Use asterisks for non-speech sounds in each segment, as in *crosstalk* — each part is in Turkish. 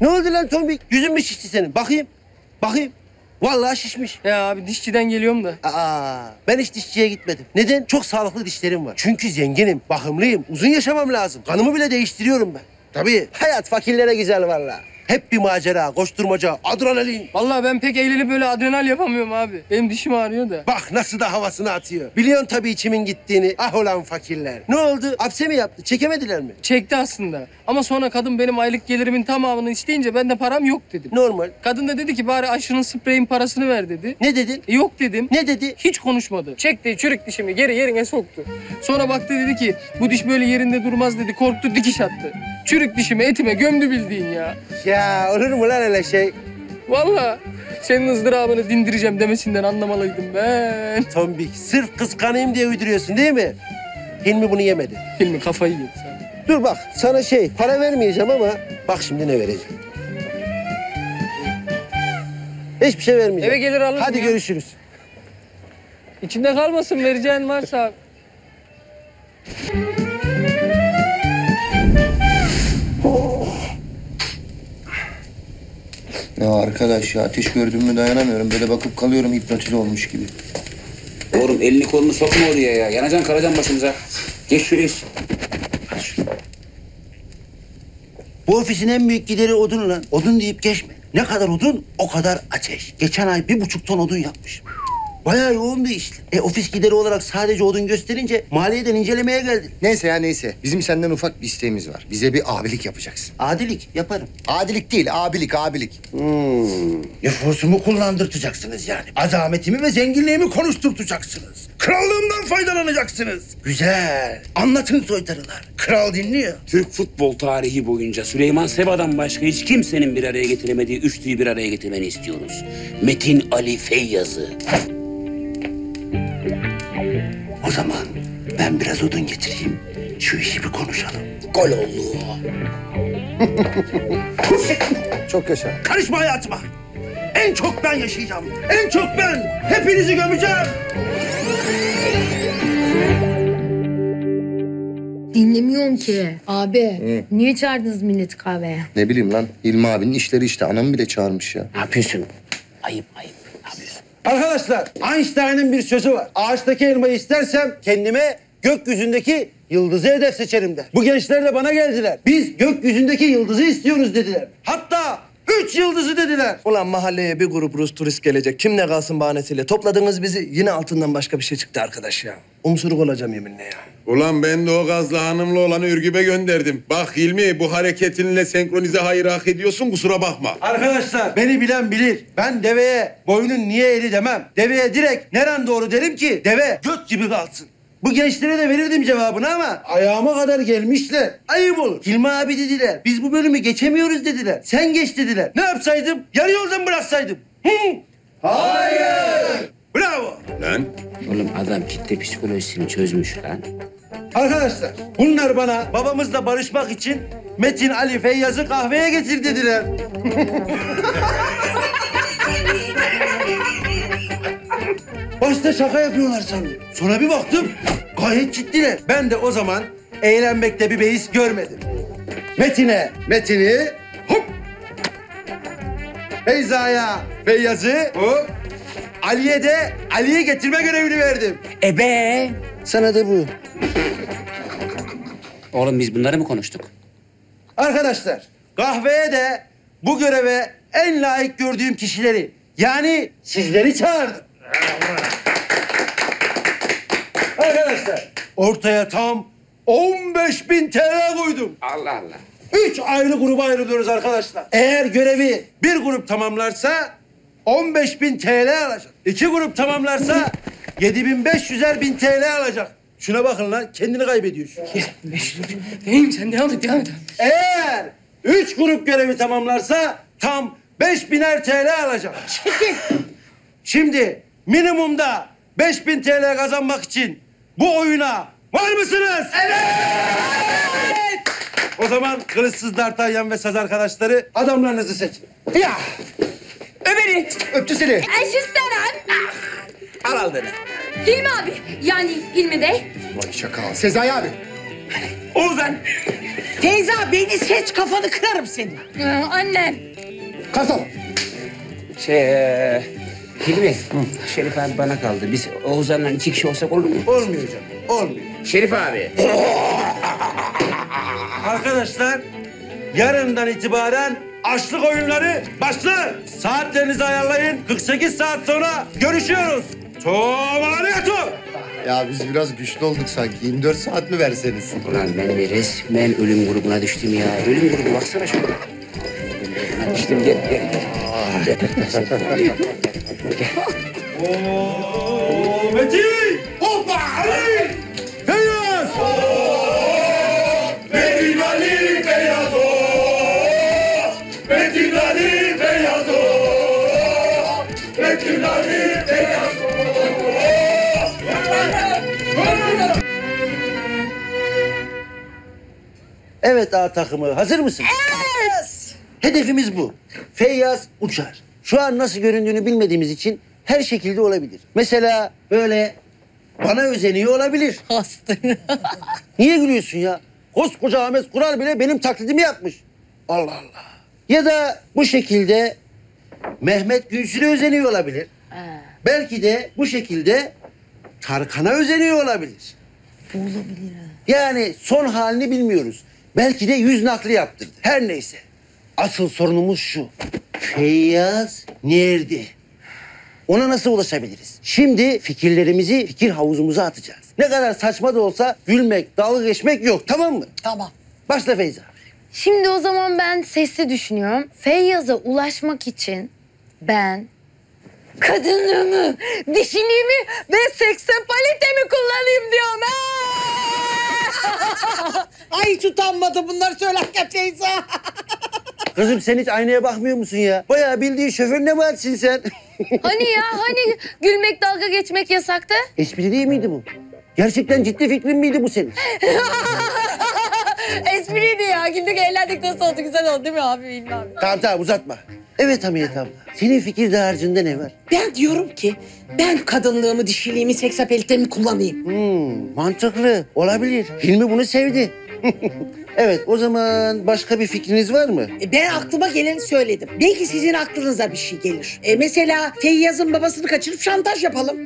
Ne oldu lan tombik? Yüzün mü şişti senin? Bakayım. Bakayım. Vallahi şişmiş. Ya abi dişçiden geliyorum da. Aa, ben hiç dişçiye gitmedim. Neden? Çok sağlıklı dişlerim var. Çünkü zenginim, bakımlıyım. Uzun yaşamam lazım. Kanımı bile değiştiriyorum ben. Tabii hayat fakirlere güzel vallahi. Hep bir macera, koşturmaca, adrenalin. Vallahi ben pek eğlenip böyle adrenal yapamıyorum abi. Benim dişim ağrıyor da. Bak nasıl da havasını atıyor. Biliyorsun tabii içimin gittiğini. Ah olan fakirler. Ne oldu? Hapse mi yaptı? Çekemediler mi? Çekti aslında. Ama sonra kadın benim aylık gelirimin tamamını isteyince ben de param yok dedim. Normal. Kadın da dedi ki bari aşının spreyin parasını ver dedi. Ne dedin? E, yok dedim. Ne dedi? Hiç konuşmadı. Çekti çürük dişimi geri yerine soktu. Sonra baktı dedi ki bu diş böyle yerinde durmaz dedi. Korktu dikiş attı. Çürük dişimi etime gömdü bildiğin ya. Ya olur mu lan öyle şey? Vallahi senin ızdırabını dindireceğim demesinden anlamalıydım ben. Tombik, sırf kıskanayım diye uyduruyorsun değil mi? Hilmi bunu yemedi. Hilmi kafayı yedi sen. Dur bak sana şey para vermeyeceğim ama bak şimdi ne vereceğim. Hiçbir şey vermeyeceğim. Eve gelir alırım Hadi ya. görüşürüz. İçinde kalmasın vereceğin varsa. Ya arkadaş ya ateş gördüğümü dayanamıyorum. Böyle bakıp kalıyorum hipnotize olmuş gibi. Oğlum elini kolunu sokma oraya ya. Yanacaksın karacan başımıza. Geç şuraya. geç. Bu ofisin en büyük gideri odun lan. Odun deyip geçme. Ne kadar odun o kadar ateş. Geçen ay bir buçuk ton odun yapmış. Bayağı yoğun bir işti. E ofis gideri olarak sadece odun gösterince maliyeden incelemeye geldin. Neyse ya neyse. Bizim senden ufak bir isteğimiz var. Bize bir abilik yapacaksın. Adilik yaparım. Adilik değil, abilik, abilik. Hmm. Nüfusumu kullandırtacaksınız yani. Azametimi ve zenginliğimi konuşturtacaksınız. Krallığımdan faydalanacaksınız. Güzel. Anlatın soytarılar. Kral dinliyor. Türk futbol tarihi boyunca Süleyman Seba'dan başka hiç kimsenin bir araya getiremediği üçlüyü bir araya getirmeni istiyoruz. Metin Ali Feyyaz'ı. O zaman ben biraz odun getireyim. Şu işi bir konuşalım. Gol oldu. Çok yaşa. Karışma hayatıma. En çok ben yaşayacağım. En çok ben. Hepinizi gömeceğim. Dinlemiyorum ki. Abi niye çağırdınız milleti kahveye? Ne bileyim lan. İlmi abinin işleri işte. Anamı bile çağırmış ya. Ne yapıyorsun? Ayıp ayıp. Arkadaşlar Einstein'ın bir sözü var. Ağaçtaki elmayı istersem kendime gökyüzündeki yıldızı hedef seçerim der. Bu gençler de bana geldiler. Biz gökyüzündeki yıldızı istiyoruz dediler. Hatta üç yıldızı dediler. Ulan mahalleye bir grup Rus turist gelecek. Kim ne kalsın bahanesiyle. Topladınız bizi. Yine altından başka bir şey çıktı arkadaş ya. Umsuruk olacağım yeminle ya. Ulan ben de o gazlı hanımlı olanı Ürgüp'e gönderdim. Bak Hilmi bu hareketinle senkronize hayır hak ediyorsun kusura bakma. Arkadaşlar beni bilen bilir. Ben deveye boynun niye eri demem. Deveye direkt neren doğru derim ki deve göt gibi kalsın. Bu gençlere de verirdim cevabını ama ayağıma kadar gelmişler. Ayıp olur. Hilmi abi dediler. Biz bu bölümü geçemiyoruz dediler. Sen geç dediler. Ne yapsaydım? Yarı yoldan bıraksaydım. Hı? Hayır. Bravo. Lan Oğlum adam kitle psikolojisini çözmüş lan. Arkadaşlar bunlar bana babamızla barışmak için Metin Ali Feyyaz'ı kahveye getir dediler. *laughs* Başta şaka yapıyorlar sandım. Sonra bir baktım gayet ciddiler. Ben de o zaman eğlenmekte bir beis görmedim. Metin'e Metin'i hop. Feyza'ya Feyyaz'ı hop. Ali'ye de Ali'yi getirme görevini verdim. Ebe. Sana da bu. Oğlum biz bunları mı konuştuk? Arkadaşlar kahveye de bu göreve en layık gördüğüm kişileri yani sizleri çağırdım. Arkadaşlar ortaya tam 15 bin TL koydum. Allah Allah. Üç ayrı gruba ayrılıyoruz arkadaşlar. Eğer görevi bir grup tamamlarsa 15 bin TL alacak. İki grup tamamlarsa 7500'er bin TL alacak. Şuna bakın lan kendini kaybediyorsun. Neyim sen devam et devam et. Eğer üç grup görevi tamamlarsa tam 5000'er TL alacak. Şimdi minimumda 5000 TL kazanmak için bu oyuna var mısınız? Evet! O zaman kılıçsız D'Artagnan ve saz arkadaşları adamlarınızı seçin. Ya. Öberi. Öptü seni. Eşüsteren. Al aldığını. Hilmi abi yani Hilmi Bey. Vay şaka. Sezai abi. Oğuzhan. Teyze beni seç kafanı kırarım seni. Ee, annem. Kartal. Şey, e, Hilmi, Şerif abi bana kaldı. Biz Oğuzhan'la iki kişi olsak olur mu? Olmuyor canım. Olmuyor. Şerif abi. Arkadaşlar yarından itibaren açlık oyunları başlar. Saatlerinizi ayarlayın. 48 saat sonra görüşüyoruz. Tomariyatu. Ya biz biraz güçlü olduk sanki. 24 saat mi verseniz? Ulan ben de resmen ölüm grubuna düştüm ya. Ölüm grubu baksana şuna. Düştüm gel gel. Oo, Metin. Hoppa. Evet A takımı hazır mısın? Hedefimiz bu. Feyyaz uçar. Şu an nasıl göründüğünü bilmediğimiz için her şekilde olabilir. Mesela böyle bana özeniyor olabilir. Hastır. *laughs* Niye gülüyorsun ya? Koskoca Ahmet Kural bile benim taklidimi yapmış. Allah Allah. Ya da bu şekilde Mehmet Gülsün'e özeniyor olabilir. Belki de bu şekilde Tarkan'a özeniyor olabilir. Olabilir Yani son halini bilmiyoruz. Belki de yüz nakli yaptırdı. Her neyse. Asıl sorunumuz şu. Feyyaz nerede? Ona nasıl ulaşabiliriz? Şimdi fikirlerimizi fikir havuzumuza atacağız. Ne kadar saçma da olsa gülmek, dalga geçmek yok tamam mı? Tamam. Başla Feyza. Şimdi o zaman ben sesli düşünüyorum. Feyyaz'a ulaşmak için ben kadınlığımı, dişiliğimi ve seksapalitemi kullanayım diyorum. Ha! *laughs* Ay hiç utanmadı bunları söylerken Feyza. *laughs* Kızım sen hiç aynaya bakmıyor musun ya? Bayağı bildiğin şoför ne vaatsin sen? *laughs* hani ya hani gülmek dalga geçmek yasaktı? Espri değil miydi bu? Gerçekten ciddi fikrin miydi bu senin? Espriydi ya. Güldük eğlendik nasıl oldu güzel oldu değil mi abi bilmem. Tamam tamam uzatma. Evet Hamiyet abla. Senin fikir dağarcığında ne var? Ben diyorum ki ben kadınlığımı, dişiliğimi, seksapelitemi kullanayım. Hmm, mantıklı. Olabilir. Hilmi bunu sevdi. *laughs* evet o zaman başka bir fikriniz var mı? E, Ben aklıma geleni söyledim. Belki sizin aklınıza bir şey gelir. E, mesela Feyyaz'ın babasını kaçırıp şantaj yapalım.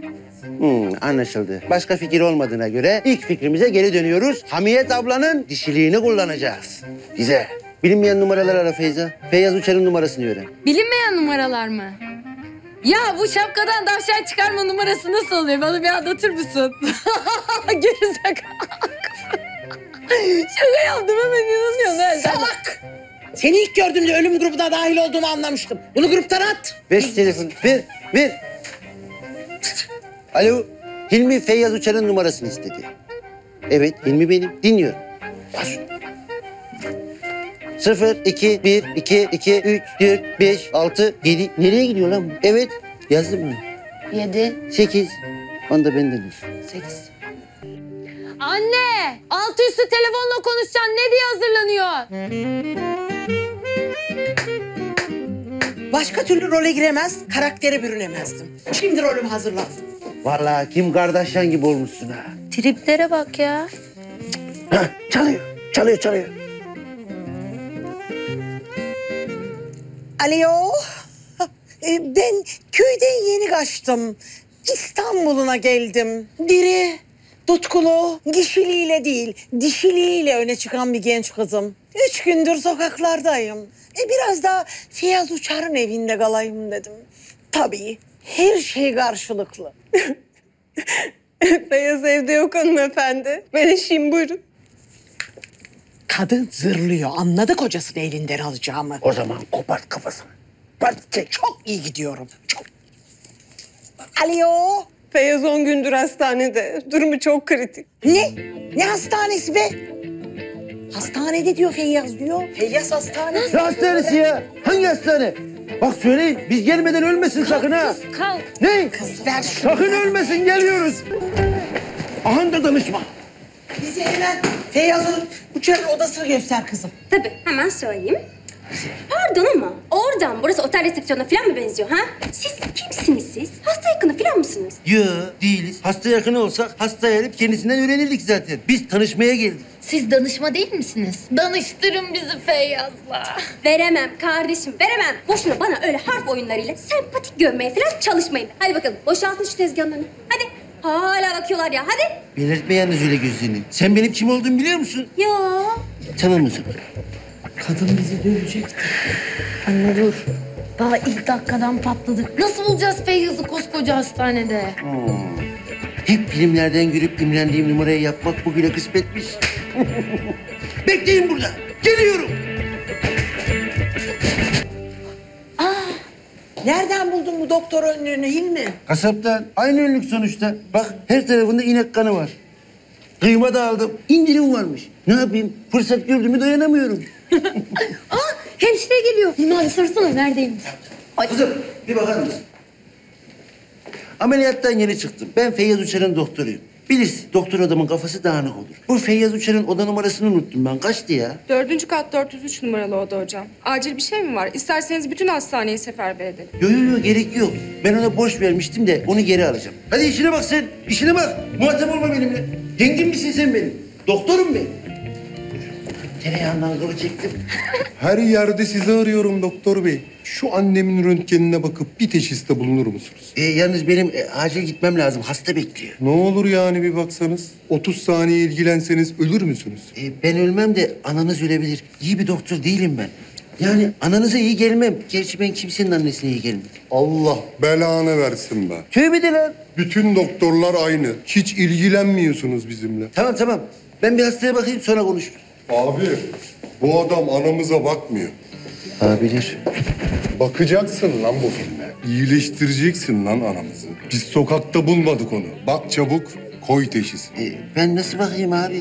Hmm, anlaşıldı. Başka fikir olmadığına göre ilk fikrimize geri dönüyoruz. Hamiyet ablanın dişiliğini kullanacağız. Güzel. Bilinmeyen numaralar ara Feyza. Feyyaz Uçar'ın numarasını öğren. Bilinmeyen numaralar mı? Ya bu şapkadan tavşan çıkarma numarası nasıl oluyor? Bana bir anlatır mısın? *laughs* Gerizekalı. Şaka yaptım hemen inanıyorsun. ha. Sen- Salak! Seni ilk gördüğümde ölüm grubuna dahil olduğumu anlamıştım. Bunu gruptan at. Ver şu telefonu. Ver, ver. Alo. Hilmi Feyyaz Uçar'ın numarasını istedi. Evet, Hilmi benim. Dinliyorum. Bas. Sıfır, iki, bir, iki, iki, üç, dört, beş, altı, yedi. Nereye gidiyor lan bu? Evet, yazdım mı? Yedi. Sekiz. Onda benden olsun. Sekiz. Anne! Altı üstü telefonla konuşacaksın. Ne diye hazırlanıyor? Başka türlü role giremez, karaktere bürünemezdim. Şimdi rolüm hazırladım. Vallahi Kim Kardashian gibi olmuşsun ha. Triplere bak ya. Hah, çalıyor, çalıyor, çalıyor. Alo. E, Ben köyden yeni kaçtım. İstanbul'una geldim. Diri, tutkulu, dişiliğiyle değil, dişiliğiyle öne çıkan bir genç kızım. Üç gündür sokaklardayım. E biraz da Fiyaz Uçar'ın evinde kalayım dedim. Tabii her şey karşılıklı. *laughs* Beyaz evde yok hanımefendi. Ben eşiyim buyurun. Kadın zırlıyor. Anladı kocasını elinden alacağımı. O zaman kopart kafasını. Çok iyi gidiyorum. Çok. Alo. Feyyaz 10 gündür hastanede. Durumu çok kritik. Ne? Ne hastanesi be? Hastanede diyor Feyyaz diyor. Feyyaz hastanesi. Ne hastanesi ya? Hangi hastane? Bak söyleyin, biz gelmeden ölmesin sakın ha. Kalk. Ne? Kız ver şunu. Sakın ölmesin, geliyoruz. Aha da danışma. Bize hemen Feyyaz'ın uçak odasını göster kızım. Tabii hemen söyleyeyim. Pardon ama orada Hocam burası otel resepsiyonuna falan mı benziyor ha? Siz kimsiniz siz? Hasta yakını falan mısınız? Yo değiliz. Hasta yakını olsak hasta erip kendisinden öğrenirdik zaten. Biz tanışmaya geldik. Siz danışma değil misiniz? Danıştırın bizi Feyyaz'la. Veremem kardeşim veremem. Boşuna bana öyle harf oyunlarıyla sempatik görmeye falan çalışmayın. Hadi bakalım boşaltın şu tezgahın önünü. Hadi. Hala bakıyorlar ya hadi. Belirtme yalnız öyle gözlerini. Sen benim kim olduğumu biliyor musun? Yo. Tamam o zaman. Kadın bizi dövecekti. Anne dur. Daha ilk dakikadan patladık. Nasıl bulacağız Feyyaz'ı koskoca hastanede? Hep filmlerden görüp imrendiğim numarayı yapmak bugüne kısmetmiş. *laughs* Bekleyin burada. Geliyorum. Nereden buldun bu doktor önlüğünü Hilmi? Kasaptan aynı önlük sonuçta. Bak her tarafında inek kanı var. Kıyma da aldım. İndirim varmış. Ne yapayım? Fırsat gördüğümü dayanamıyorum. *laughs* Hemşire geliyor. Hilmi abi sorsana neredeymiş? Kızım bir bakar mısın? Ameliyattan yeni çıktım. Ben Feyyaz Uçar'ın doktoruyum. Bilirsin doktor adamın kafası dağınık olur. Bu Feyyaz Uçar'ın oda numarasını unuttum ben. Kaçtı ya? Dördüncü kat 403 numaralı oda hocam. Acil bir şey mi var? İsterseniz bütün hastaneyi seferber edelim. Yok yok yok gerek yok. Ben ona borç vermiştim de onu geri alacağım. Hadi işine bak sen. İşine bak. Muhatap olma benimle. Dengin misin sen benim? Doktorum ben. Tereyağından kılı çektim. Her yerde sizi arıyorum doktor bey. Şu annemin röntgenine bakıp bir teşhiste bulunur musunuz? E, yalnız benim e, acil gitmem lazım. Hasta bekliyor. Ne olur yani bir baksanız. 30 saniye ilgilenseniz ölür müsünüz? E, ben ölmem de ananız ölebilir. İyi bir doktor değilim ben. Yani ananıza iyi gelmem. Gerçi ben kimsenin annesine iyi gelmedim. Allah belanı versin be. Tövbe de lan. Bütün doktorlar aynı. Hiç ilgilenmiyorsunuz bizimle. Tamam tamam. Ben bir hastaya bakayım sonra konuşuruz. Abi bu adam anamıza bakmıyor. Abiler. Bakacaksın lan bu filme. İyileştireceksin lan anamızı. Biz sokakta bulmadık onu. Bak çabuk koy teşhis. E, ben nasıl bakayım abi?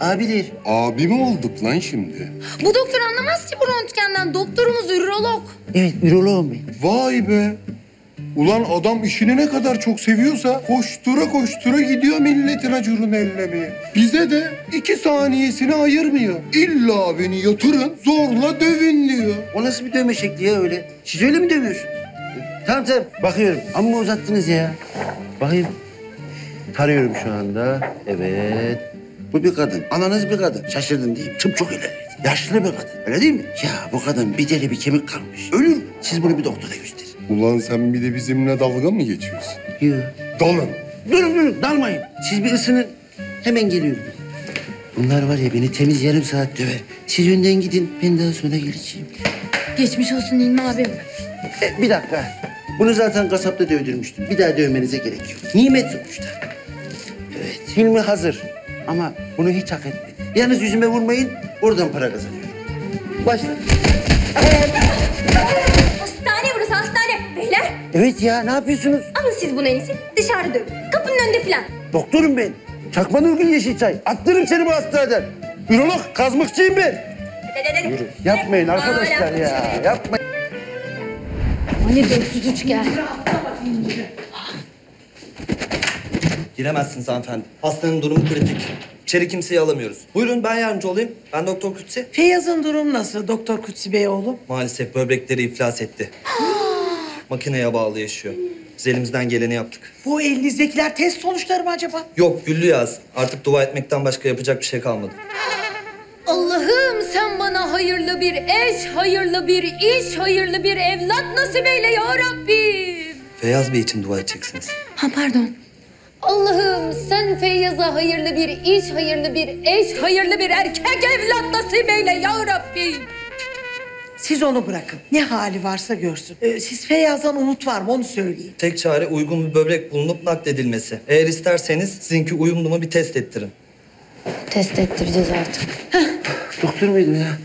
Abiler. Abi mi olduk lan şimdi? Bu doktor anlamaz ki bu röntgenden. Doktorumuz ürolog. Evet üroloğum ben. Vay be. Ulan adam işini ne kadar çok seviyorsa koştura koştura gidiyor milletin acurunu ellemeye. Bize de iki saniyesini ayırmıyor. İlla beni yatırın zorla dövün diyor. O nasıl bir dövme şekli ya öyle? Siz öyle mi dövüyorsunuz? Tamam tamam bakıyorum. Amma uzattınız ya. Bakayım. Tarıyorum şu anda. Evet. Bu bir kadın. Ananız bir kadın. Şaşırdım diyeyim. Tıp çok ilerledi. Yaşlı bir kadın. Öyle değil mi? Ya bu kadın bir deri bir kemik kalmış. Ölür. Siz bunu bir doktora gösterin. Ulan sen bir de bizimle dalga mı geçiyorsun? Yok. Dalın. Durun durun dalmayın. Siz bir ısının. Hemen geliyorum. Bunlar var ya beni temiz yarım saat döver. Siz önden gidin. Ben daha sonra geleceğim. Geçmiş olsun Hilmi abim. E, bir dakika. Bunu zaten kasapta dövdürmüştüm. Bir daha dövmenize gerek yok. Nimet sonuçta. Evet, filmi hazır. Ama bunu hiç hak etmedi. Yalnız yüzüme vurmayın, oradan para kazanıyorum. Başla. Evet ya, ne yapıyorsunuz? alın siz bunu en iyisi. Dışarı dövün. Kapının önünde falan. Doktorum ben. Çakma Nurgül Yeşilçay. Attırırım seni bu hastaneden. Ürolog, kazmıkçıyım ben. Yapmayın arkadaşlar ya, yapmayın. Anne 403 gel. Giremezsiniz hanımefendi. Hastanın durumu kritik. İçeri kimseyi alamıyoruz. Buyurun ben yardımcı olayım. Ben Doktor Kutsi. Feyyaz'ın durumu nasıl Doktor Kutsi Bey oğlum? Maalesef böbrekleri iflas etti. *gasps* Makineye bağlı yaşıyor. Biz elimizden geleni yaptık. Bu elinizdekiler test sonuçları mı acaba? Yok güllü yaz. Artık dua etmekten başka yapacak bir şey kalmadı. Allah'ım sen bana hayırlı bir eş, hayırlı bir iş, hayırlı bir evlat nasip eyle ya Rabbim. Feyyaz Bey için dua edeceksiniz. Ha pardon. Allah'ım sen Feyyaz'a hayırlı bir iş, hayırlı bir eş, hayırlı bir erkek evlat nasip eyle ya Rabbim. Siz onu bırakın. Ne hali varsa görsün. Ee, siz Feyyaz'dan umut var mı onu söyleyin. Tek çare uygun bir böbrek bulunup nakledilmesi. Eğer isterseniz sizinki uyumlu mu bir test ettirin. Test ettireceğiz artık. Doktor muydum ya?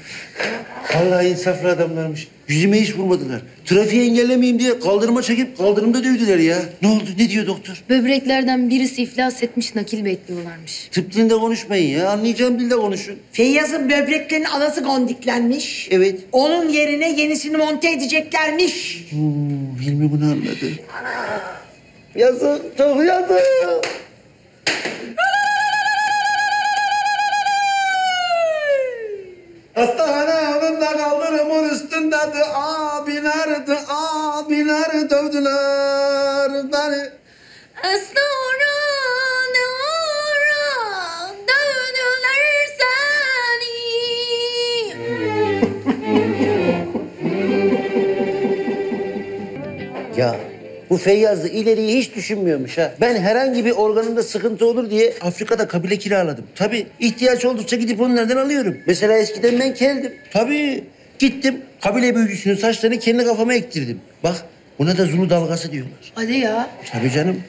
Vallahi insaflı adamlarmış. Yüzüme hiç vurmadılar. Trafiği engellemeyeyim diye kaldırıma çekip kaldırımda dövdüler ya. Ne oldu? Ne diyor doktor? Böbreklerden birisi iflas etmiş, nakil bekliyorlarmış. Tıp dilinde konuşmayın ya. Anlayacağım dilde konuşun. Feyyaz'ın böbreklerinin anası gondiklenmiş. Evet. Onun yerine yenisini monte edeceklermiş. Oo, Hilmi bunu anladı. Yazık, çok yazık. Üstündedir abilerdi abiler dövdüler beni. Esnara ne ara dövdüler seni. Ya bu Feyyaz da ileriyi hiç düşünmüyormuş ha. Ben herhangi bir organımda sıkıntı olur diye Afrika'da kabile kiraladım. Tabii ihtiyaç oldukça gidip onlardan alıyorum. Mesela eskiden ben keldim. Tabii gittim kabile büyücüsünün saçlarını kendi kafama ektirdim. Bak buna da Zulu dalgası diyorlar. Hadi ya. Tabii canım.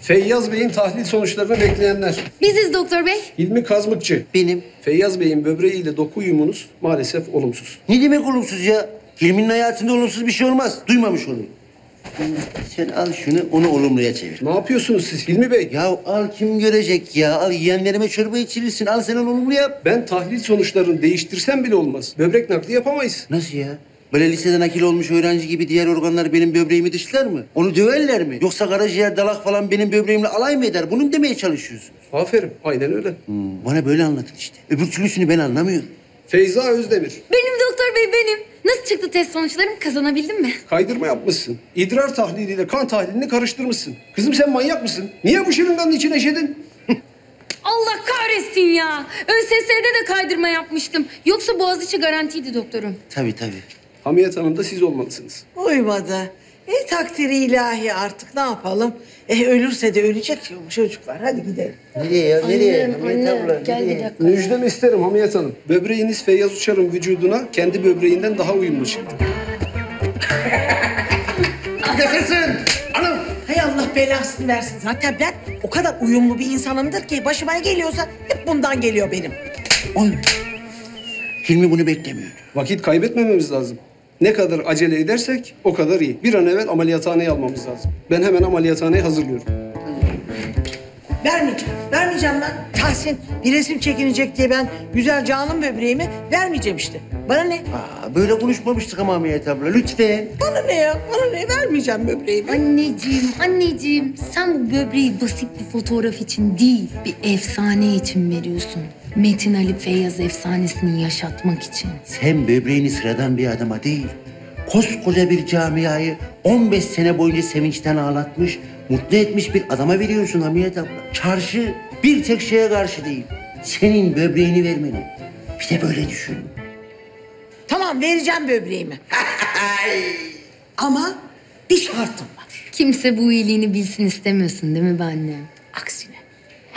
Feyyaz Bey'in tahlil sonuçlarını bekleyenler. Biziz doktor bey. Hilmi Kazmıkçı. Benim. Feyyaz Bey'in böbreğiyle doku uyumunuz maalesef olumsuz. Ne demek olumsuz ya? Hilmi'nin hayatında olumsuz bir şey olmaz. Duymamış onu. Sen al şunu, onu olumluya çevir. Ne yapıyorsunuz siz Hilmi Bey? Ya al kim görecek ya? Al yeğenlerime çorba içirirsin. Al sen onu olumlu yap. Ben tahlil sonuçlarını değiştirsem bile olmaz. Böbrek nakli yapamayız. Nasıl ya? Böyle liseden akil olmuş öğrenci gibi diğer organlar benim böbreğimi dışlar mı? Onu döverler mi? Yoksa karaciğer, dalak falan benim böbreğimle alay mı eder? Bunu mu demeye çalışıyorsun? Aferin. Aynen öyle. Hmm, bana böyle anlatın işte. Öbür türlüsünü ben anlamıyorum. Feyza Özdemir. Benim doktor bey benim. Nasıl çıktı test sonuçlarım? Kazanabildim mi? Kaydırma yapmışsın. İdrar tahliliyle kan tahlilini karıştırmışsın. Kızım sen manyak mısın? Niye bu şırınganın içine işedin? *laughs* Allah kahretsin ya. ÖSS'de de kaydırma yapmıştım. Yoksa Boğaziçi garantiydi doktorum. Tabii tabii. Hamiyet Hanım da siz olmalısınız. Uymadı. E takdiri ilahi artık ne yapalım? E ölürse de ölecek bu çocuklar. Hadi gidelim. Nereye ya? Nereye? Annem, Hamiyet abla, gel bir nereye? dakika. Müjdemi isterim Hamiyet Hanım. Böbreğiniz Feyyaz Uçar'ın vücuduna kendi böbreğinden daha uyumlu çıktı. Yaşasın! Anam! Hay Allah belasını versin. Zaten ben o kadar uyumlu bir insanımdır ki başıma ne geliyorsa hep bundan geliyor benim. Oğlum. Hilmi bunu beklemiyordu. Vakit kaybetmememiz lazım. Ne kadar acele edersek o kadar iyi. Bir an evvel ameliyathaneye almamız lazım. Ben hemen ameliyathaneyi hazırlıyorum. Vermeyeceğim. Vermeyeceğim ben. Tahsin bir resim çekinecek diye ben güzel canım böbreğimi vermeyeceğim işte. Bana ne? Aa, böyle konuşmamıştık ama Hamiyet abla. Lütfen. Bana ne ya? Bana ne? Vermeyeceğim böbreğimi. Anneciğim, anneciğim sen bu böbreği basit bir fotoğraf için değil, bir efsane için veriyorsun. Metin Ali Feyyaz efsanesini yaşatmak için. Sen böbreğini sıradan bir adama değil, koskoca bir camiayı 15 sene boyunca sevinçten ağlatmış, mutlu etmiş bir adama veriyorsun Hamiyet abla. Çarşı bir tek şeye karşı değil, senin böbreğini vermeni. Bir de böyle düşün. Tamam vereceğim böbreğimi. Ama bir şartım var. Kimse bu iyiliğini bilsin istemiyorsun değil mi be annem?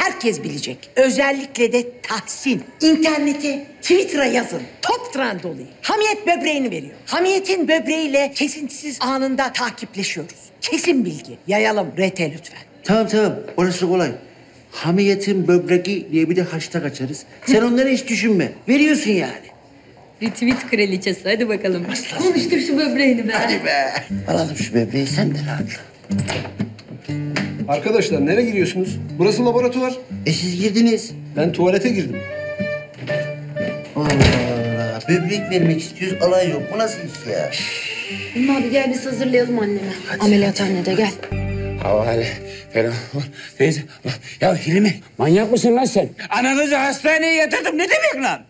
Herkes bilecek. Özellikle de Tahsin. İnternete, Twitter'a yazın. Top trend olayım. Hamiyet böbreğini veriyor. Hamiyetin böbreğiyle kesintisiz anında takipleşiyoruz. Kesin bilgi. Yayalım RT lütfen. Tamam tamam, orası kolay. Hamiyetin böbreği diye bir de hashtag açarız. Sen onları hiç düşünme. Veriyorsun yani. Retweet kraliçesi hadi bakalım. Konuştur şu böbreğini be. Hadi be. Alalım şu böbreği sen de rahatla. Arkadaşlar nereye giriyorsunuz? Burası laboratuvar. E siz girdiniz. Ben tuvalete girdim. Allah Allah. Böbrek vermek istiyoruz, alay yok. Bu nasıl iş ya? Hilmi abi gel biz hazırlayalım annemi. Ameliyathanede gel. Havale falan. Neyse. Ya Hilmi manyak mısın lan sen? Ananızı hastaneye yatırdım ne demek lan?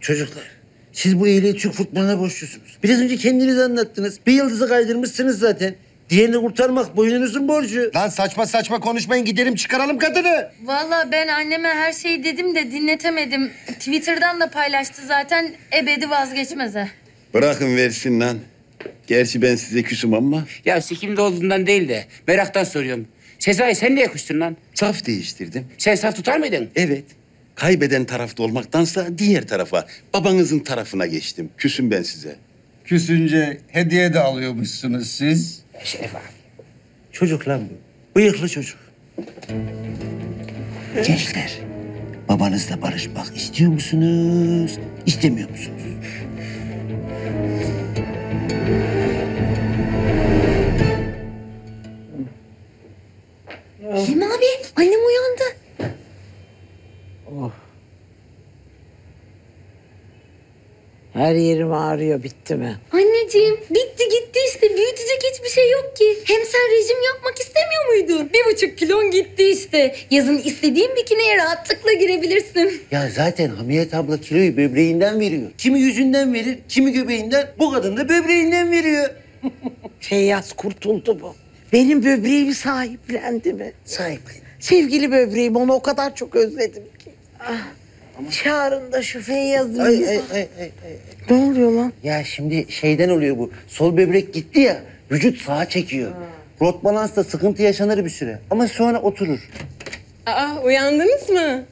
Çocuklar, siz bu iyiliği Türk futboluna borçlusunuz. Biraz önce kendiniz anlattınız. Bir yıldızı kaydırmışsınız zaten. Diğerini kurtarmak boynunuzun borcu. Lan saçma saçma konuşmayın gidelim çıkaralım kadını. Vallahi ben anneme her şeyi dedim de dinletemedim. Twitter'dan da paylaştı zaten ebedi vazgeçmeze. Bırakın versin lan. Gerçi ben size küsüm ama Ya sikimde olduğundan değil de meraktan soruyorum. Sezai sen niye kustun lan? saf değiştirdim. Sen saf tutar mıydın? Evet. Kaybeden tarafta olmaktansa diğer tarafa, babanızın tarafına geçtim. Küsüm ben size. Küsünce hediye de alıyormuşsunuz siz. Şeref abi. Çocuk lan bu. Bıyıklı çocuk. Gençler, babanızla barışmak istiyor musunuz, istemiyor musunuz? Hilmi abi annem uyandı. Her yerim ağrıyor bitti mi? Anneciğim bitti gitti işte. Büyütecek hiçbir şey yok ki. Hem sen rejim yapmak istemiyor muydun? Bir buçuk kilon gitti işte. Yazın istediğin bikiniye rahatlıkla girebilirsin. Ya zaten Hamiyet abla kiloyu böbreğinden veriyor. Kimi yüzünden verir, kimi göbeğinden. Bu kadın da böbreğinden veriyor. *laughs* Feyyaz kurtuldu mu? Benim böbreğimi sahiplendi mi? Sahiplendi. Sevgili böbreğim onu o kadar çok özledim ki. Ah, çağırın da şu Feyyaz'ı. Ay, ay, ay, ay, ay. Ne oluyor lan? Ya şimdi şeyden oluyor bu. Sol böbrek gitti ya, vücut sağa çekiyor. Rot balansta sıkıntı yaşanır bir süre. Ama sonra oturur. Aa, uyandınız mı?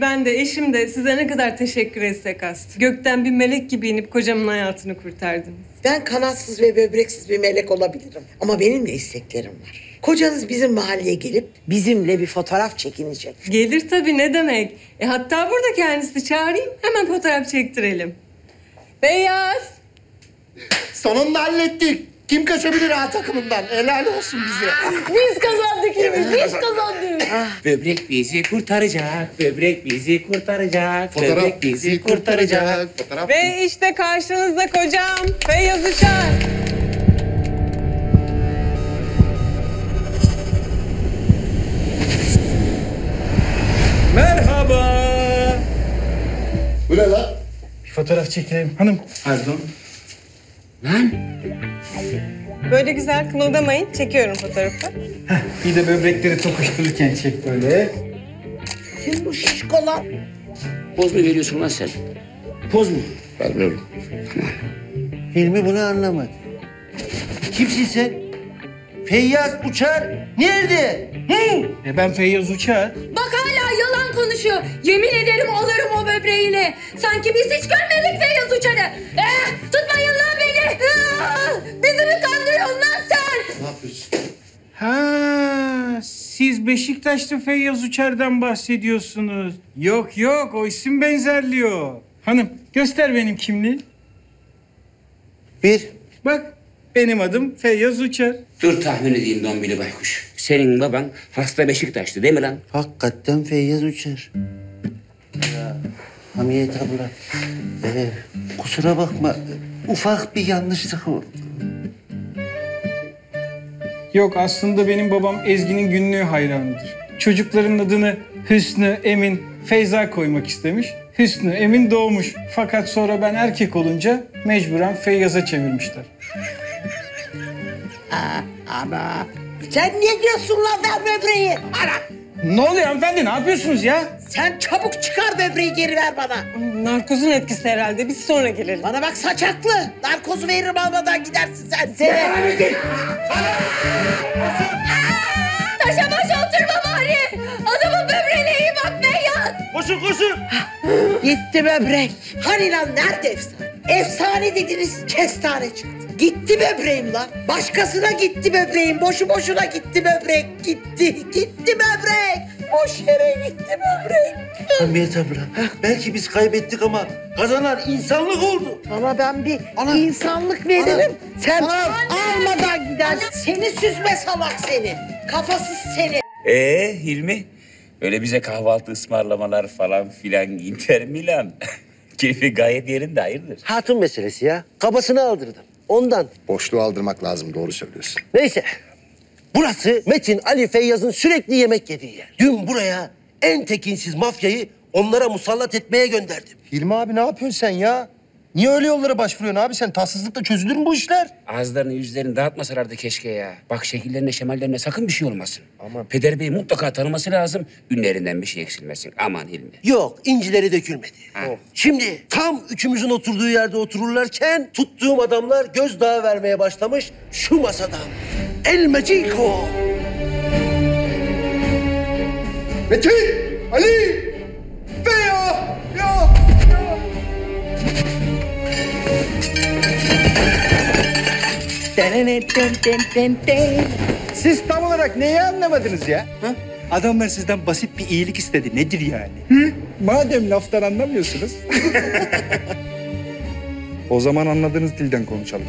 Ben de eşim de size ne kadar teşekkür etsek az. Gökten bir melek gibi inip kocamın hayatını kurtardınız. Ben kanatsız ve böbreksiz bir melek olabilirim. Ama benim de isteklerim var. Kocanız bizim mahalleye gelip bizimle bir fotoğraf çekinecek. Gelir tabii ne demek. E, hatta burada kendisi çağırayım hemen fotoğraf çektirelim. Beyaz. Sonunda hallettik. Kim kaçabilir A takımından? Helal olsun bize. Biz kazandık Hilmi, biz kazandık. Böbrek bizi kurtaracak, böbrek bizi kurtaracak, Fotoğraf böbrek bizi kurtaracak. Fotoğraf Ve işte karşınızda kocam Feyyaz Uçar. Fotoğraf çekelim hanım. Pardon. Lan Böyle güzel kımıldamayın. Çekiyorum fotoğrafı. Bir de böbrekleri tokuştururken çek böyle. Kim bu şişko lan? poz mu veriyorsun lan sen? Poz mu? Vermiyorum. Hilmi bunu anlamadı. Kimsin sen? Feyyaz Uçar nerede? Hı? E ben Feyyaz Uçar. Bak hala yalan konuşuyor. Yemin ederim alırım o böbreğini. Sanki biz hiç görmedik Feyyaz Uçar'ı. Eh, tutmayın lan beni. Ah, bizi mi kandırıyorsun lan sen? Ne yapıyorsun? Ha, siz Beşiktaşlı Feyyaz Uçar'dan bahsediyorsunuz. Yok yok o isim benzerliyor. Hanım göster benim kimliği. Bir. Bak benim adım Feyyaz Uçar. Dur tahmin edeyim Dombili Baykuş. Senin baban hasta Beşiktaşlı değil mi lan? Hakikaten Feyyaz Uçar. Ya Hamiyet abla. ee, kusura bakma. Ufak bir yanlışlık oldu. Yok aslında benim babam Ezgi'nin günlüğü hayranıdır. Çocukların adını Hüsnü, Emin, Feyza koymak istemiş. Hüsnü, Emin doğmuş. Fakat sonra ben erkek olunca mecburen Feyyaz'a çevirmişler. Ana. Sen niye diyorsun lan ver böbreği? Ana. Ne oluyor hanımefendi? Ne yapıyorsunuz ya? Sen çabuk çıkar böbreği geri ver bana. Narkozun etkisi herhalde. Biz sonra gelelim. Bana bak saçaklı. Narkozu veririm almadan gidersin sen. Seni. Taşa baş oturma bari. Adamın böbreğine iyi bak Feyyaz. Koşun koşun. Gitti böbrek. Hani lan nerede efsane? Efsane dediniz kestane çıktı. Gitti böbreğim lan. Başkasına gitti böbreğim. Boşu boşuna gitti böbrek. Gitti, gitti böbrek. Boş yere gitti böbrek. Hamiyet abla. Belki biz kaybettik ama kazanan insanlık oldu. Sana ben bir insanlık veririm. Sen almadan gidersin. Seni süzme salak seni. Kafasız seni. Ee Hilmi? Öyle bize kahvaltı ısmarlamalar falan filan Inter Milan. *laughs* Keyfi gayet yerinde hayırdır? Hatun meselesi ya. Kabasını aldırdım. Ondan. Boşluğu aldırmak lazım doğru söylüyorsun. Neyse. Burası Metin Ali Feyyaz'ın sürekli yemek yediği yer. Dün buraya en tekinsiz mafyayı onlara musallat etmeye gönderdim. Hilmi abi ne yapıyorsun sen ya? Niye öyle yollara başvuruyorsun abi sen? Tatsızlıkla çözülür mü bu işler? Ağızlarını yüzlerini dağıtmasalardı keşke ya. Bak şekillerine şemallerine sakın bir şey olmasın. Aman. Peder Bey'i mutlaka tanıması lazım. Ünlerinden bir şey eksilmesin. Aman Hilmi. Yok, incileri dökülmedi. Ha. Şimdi tam üçümüzün oturduğu yerde otururlarken tuttuğum adamlar gözdağı vermeye başlamış şu masada. El Magico. Metin! Ali! Feyo! Ya! Siz tam olarak neyi anlamadınız ya? Ha? Adamlar sizden basit bir iyilik istedi. Nedir yani? Hı? Madem laftan anlamıyorsunuz. *laughs* o zaman anladığınız dilden konuşalım.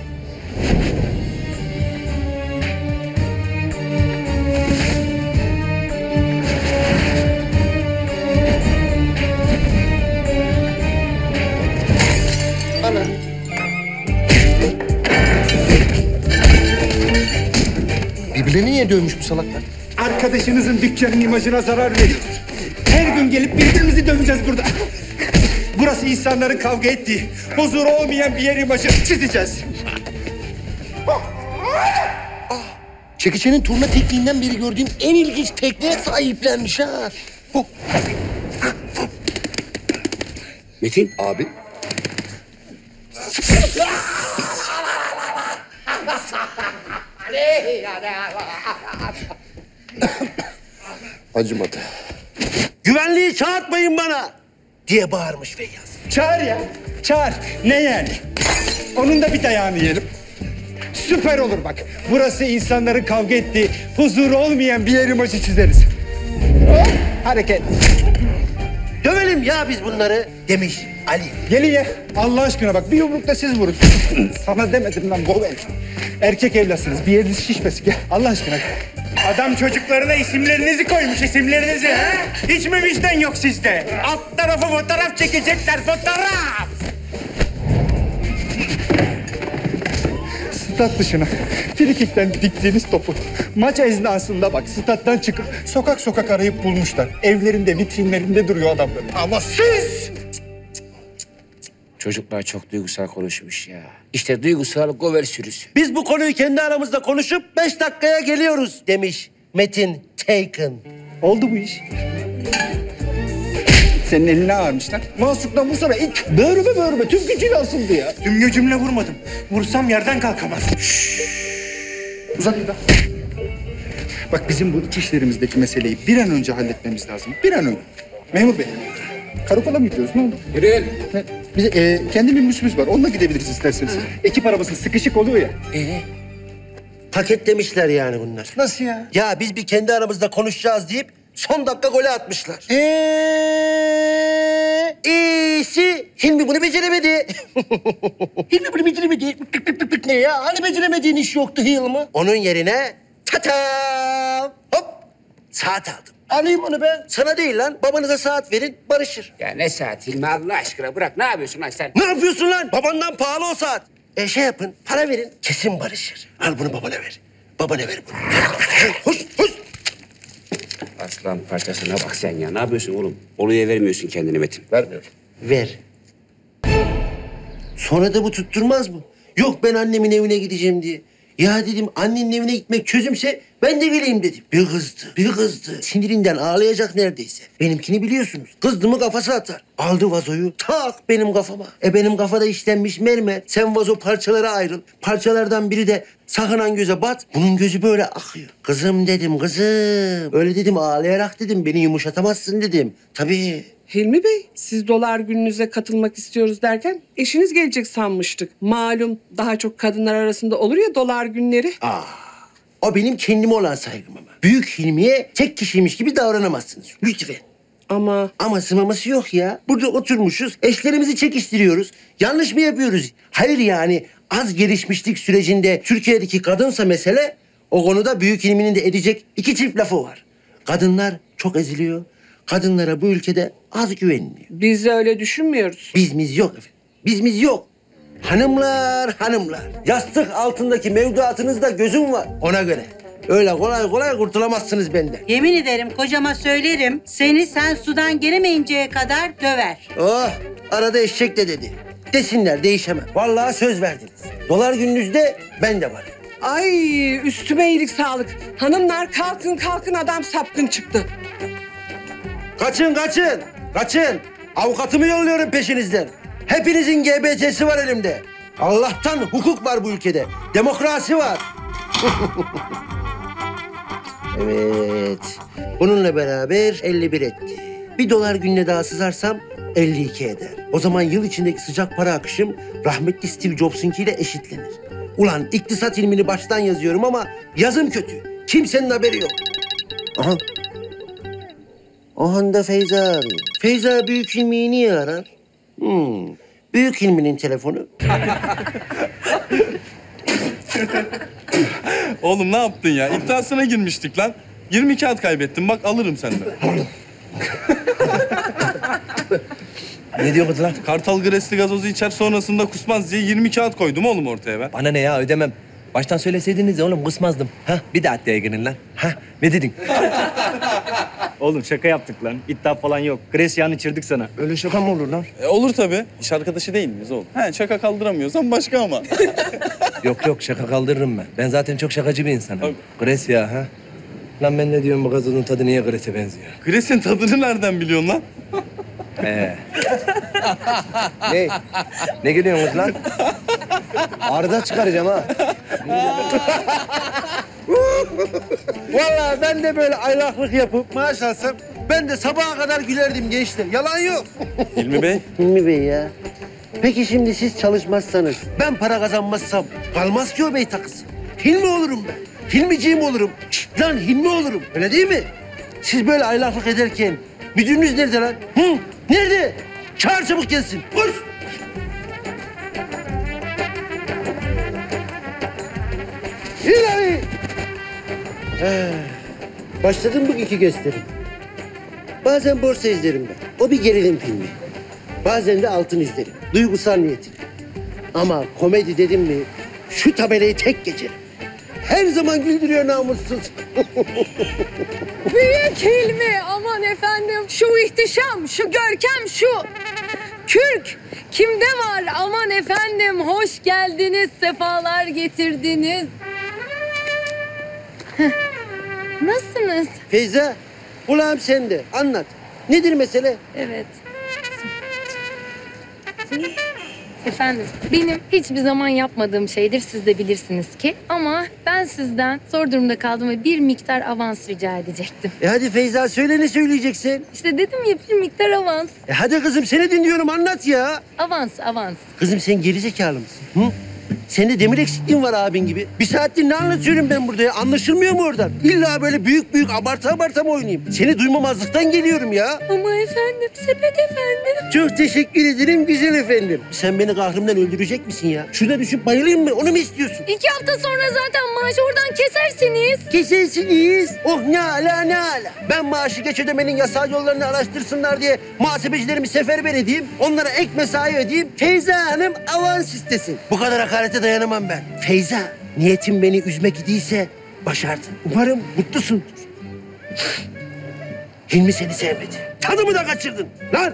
Beni niye dövmüş bu salaklar? Arkadaşınızın dükkanın imajına zarar veriyoruz. Her gün gelip birbirimizi döveceğiz burada. Burası insanların kavga ettiği, huzuru olmayan bir yer imajı çizeceğiz. Çekiçenin turna tekniğinden beri gördüğüm en ilginç tekneye sahiplenmiş ha. Hop. Metin. Abi. Acımadı. Güvenliği çağırtmayın bana diye bağırmış Feyyaz. Çağır ya, çağır. Ne yani? Onun da bir dayağını yiyelim. Süper olur bak. Burası insanların kavga ettiği, huzuru olmayan bir yer imajı çizeriz. Hareket. Dövelim ya biz bunları demiş Ali. Gelin ya. Allah aşkına bak bir yumrukta siz vurun. *laughs* Sana demedim lan Govel. Erkek evlatsınız. Bir yeriniz şişmesin. Gel Allah aşkına. Adam çocuklarına isimlerinizi koymuş isimlerinizi ha? Hiç mi vicdan yok sizde? Alt tarafı fotoğraf çekecekler fotoğraf. Stat dışına frikikten diktiğiniz topu maç esnasında bak stat'tan çıkıp sokak sokak arayıp bulmuşlar. Evlerinde vitrinlerinde duruyor adamlar. Ama siz Çocuklar çok duygusal konuşmuş ya. İşte duygusal gover sürüsü. Biz bu konuyu kendi aramızda konuşup beş dakikaya geliyoruz demiş Metin Taken. Oldu bu iş. Senin eline ağırmışlar. Mahsuktan vursana it. Böğrüme böğrüme tüm gücüyle asıldı ya. Tüm gücümle vurmadım. Vursam yerden kalkamaz. Uzat bir daha. Bak bizim bu iç işlerimizdeki meseleyi bir an önce halletmemiz lazım. Bir an önce. Memur bey. Karakola mı gidiyoruz? Ne oldu? Yürüyelim. Bize e, kendi minibüsümüz var. Onunla gidebiliriz isterseniz. Ekip arabası sıkışık oluyor ya. Ee? Paketlemişler yani bunlar. Nasıl ya? Ya biz bir kendi aramızda konuşacağız deyip son dakika golü atmışlar. Eee iyisi Hilmi bunu beceremedi. *laughs* Hilmi bunu beceremedi. ne ya? Hani beceremediğin iş yoktu Hilmi? Onun yerine tatam hop saat aldım. Alayım onu ben. Sana değil lan. Babanıza saat verin barışır. Ya ne saat Hilmi Allah aşkına bırak. Ne yapıyorsun lan sen? Ne yapıyorsun lan? Babandan pahalı o saat. E şey yapın, para verin. Kesin barışır. Al bunu babana ver. Babana ver bunu. Hoş, hoş. Aslan parçasına bak sen ya. Ne yapıyorsun oğlum? Oluya vermiyorsun kendini Metin. Vermiyorum. Ver. Sonra da bu tutturmaz mı? Yok ben annemin evine gideceğim diye. Ya dedim annenin evine gitmek çözümse ben de geleyim dedim. Bir kızdı, bir kızdı. Sinirinden ağlayacak neredeyse. Benimkini biliyorsunuz. Kızdı mı kafası atar. Aldı vazoyu tak benim kafama. E benim kafada işlenmiş mermer. Sen vazo parçalara ayrıl. Parçalardan biri de sakınan göze bat. Bunun gözü böyle akıyor. Kızım dedim kızım. Öyle dedim ağlayarak dedim. Beni yumuşatamazsın dedim. Tabii. Hilmi Bey, siz dolar gününüze katılmak istiyoruz derken eşiniz gelecek sanmıştık. Malum daha çok kadınlar arasında olur ya dolar günleri. Aa, o benim kendime olan saygım ama. Büyük Hilmi'ye tek kişiymiş gibi davranamazsınız. Lütfen. Ama... Aması maması yok ya. Burada oturmuşuz, eşlerimizi çekiştiriyoruz. Yanlış mı yapıyoruz? Hayır yani az gelişmişlik sürecinde Türkiye'deki kadınsa mesele... ...o konuda Büyük Hilmi'nin de edecek iki çift lafı var. Kadınlar çok eziliyor. Kadınlara bu ülkede az güveniliyor. Biz de öyle düşünmüyoruz. Bizimiz yok efendim. Bizimiz yok. Hanımlar, hanımlar. Yastık altındaki mevduatınızda gözüm var. Ona göre. Öyle kolay kolay kurtulamazsınız benden. Yemin ederim kocama söylerim. Seni sen sudan gelemeyinceye kadar döver. Oh, arada eşek de dedi. Desinler, değişemem. Vallahi söz verdiniz. Dolar gününüzde ben de varım. Ay üstüme iyilik sağlık. Hanımlar kalkın kalkın adam sapkın çıktı. Kaçın, kaçın, kaçın. Avukatımı yolluyorum peşinizden. Hepinizin GBT'si var elimde. Allah'tan hukuk var bu ülkede. Demokrasi var. *laughs* evet. Bununla beraber 51 etti. Bir dolar gününe daha sızarsam 52 eder. O zaman yıl içindeki sıcak para akışım rahmetli Steve Jobs'unkiyle eşitlenir. Ulan iktisat ilmini baştan yazıyorum ama yazım kötü. Kimsenin haberi yok. Aha. O anda Feyza arıyor. Feyza Büyük Hilmi'yi niye arar? Hmm. Büyük Hilmi'nin telefonu. *laughs* Oğlum ne yaptın ya? İddiasına girmiştik lan. 20 kağıt kaybettim. Bak alırım senden. *laughs* Ne diyorsun lan? Kartal Gresli gazozu içer sonrasında kusmaz diye 20 kağıt koydum oğlum ortaya ben. Bana ne ya ödemem. Baştan söyleseydiniz ya oğlum kısmazdım. Ha bir de adliye girin lan. Ha ne dedin? *laughs* Oğlum şaka yaptık lan. İddia falan yok. Gresyan'ı içirdik sana. Öyle şaka mı olur lan? E, olur tabii. İş arkadaşı değil miyiz oğlum? He şaka kaldıramıyorsan başka ama. *laughs* Yok yok şaka kaldırırım ben. Ben zaten çok şakacı bir insanım. Gres ya ha. Lan ben ne diyorum bu gazozun tadı niye Gres'e benziyor? Gres'in tadını nereden biliyorsun lan? He. ne? Ne gülüyorsunuz lan? Arda çıkaracağım ha. Vallahi ben de böyle aylaklık yapıp maaş alsam ben de sabaha kadar gülerdim gençler. Yalan yok. Hilmi Bey. Hilmi Bey ya. Peki şimdi siz çalışmazsanız, ben para kazanmazsam kalmaz ki o bey takısı. Hilmi olurum ben. Hilmiciğim olurum. Şşt lan Hilmi olurum. Öyle değil mi? Siz böyle aylaklık ederken müdürünüz nerede lan? Hı? Nerede? Çağır çabuk gelsin. Koş. İlahi. Ee, başladım bugünkü gösterim. Bazen borsa izlerim ben. O bir gerilim filmi. Bazen de altın izlerim. Duygusal niyetim. Ama komedi dedim mi şu tabelayı tek geçerim. Her zaman güldürüyor namussuz. *laughs* Büyük Hilmi aman efendim şu ihtişam şu görkem şu kürk kimde var aman efendim hoş geldiniz sefalar getirdiniz. Heh, Nasılsınız? Feyza, kulağım sende. Anlat. Nedir mesele? Evet. Efendim, benim hiçbir zaman yapmadığım şeydir siz de bilirsiniz ki. Ama ben sizden zor durumda kaldım ve bir miktar avans rica edecektim. E hadi Feyza söyle ne söyleyeceksin? İşte dedim ya bir miktar avans. E hadi kızım seni dinliyorum anlat ya. Avans, avans. Kızım sen gerizekalı mısın? Hı? Sende demir eksikliğin var abin gibi. Bir saattir ne anlatıyorum ben burada ya? Anlaşılmıyor mu oradan? İlla böyle büyük büyük abartı abartı mı oynayayım? Seni duymamazlıktan geliyorum ya. Ama efendim, sepet efendim. Çok teşekkür ederim güzel efendim. Sen beni kahrımdan öldürecek misin ya? Şurada düşüp bayılayım mı? Onu mu istiyorsun? İki hafta sonra zaten maaş oradan kesersiniz. Kesersiniz. Oh ne ala ne ala. Ben maaşı geç ödemenin yasal yollarını araştırsınlar diye muhasebecilerimi seferber edeyim. Onlara ek mesai ödeyeyim. Feyza Hanım avans istesin. Bu kadar hakarete dayanamam ben. Feyza, niyetin beni üzmek idiyse başardın. Umarım mutlusundur. Hilmi seni sevmedi. Tadımı da kaçırdın. Lan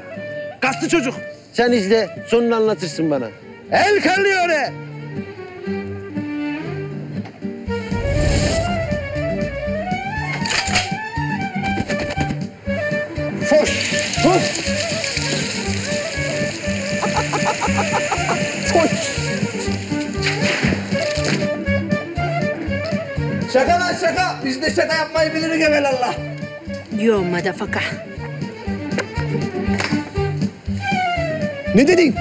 kaslı çocuk. Sen izle sonunu anlatırsın bana. El kallıyor. Foş, foş. Foş. Şaka lan şaka. Biz de şaka yapmayı biliriz evelallah. Yo madafaka. Ne dedin?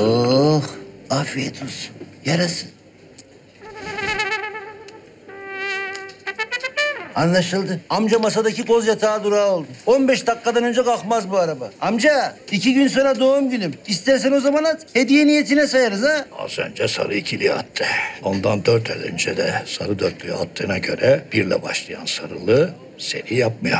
Oh, afiyet olsun. Yarasın. Anlaşıldı. Amca masadaki koz yatağı durağı oldu. 15 dakikadan önce kalkmaz bu araba. Amca, iki gün sonra doğum günüm. İstersen o zaman at. Hediye niyetine sayarız ha. Az önce sarı ikili attı. Ondan dört el önce de sarı dörtlüğü attığına göre birle başlayan sarılı seri yapmıyor.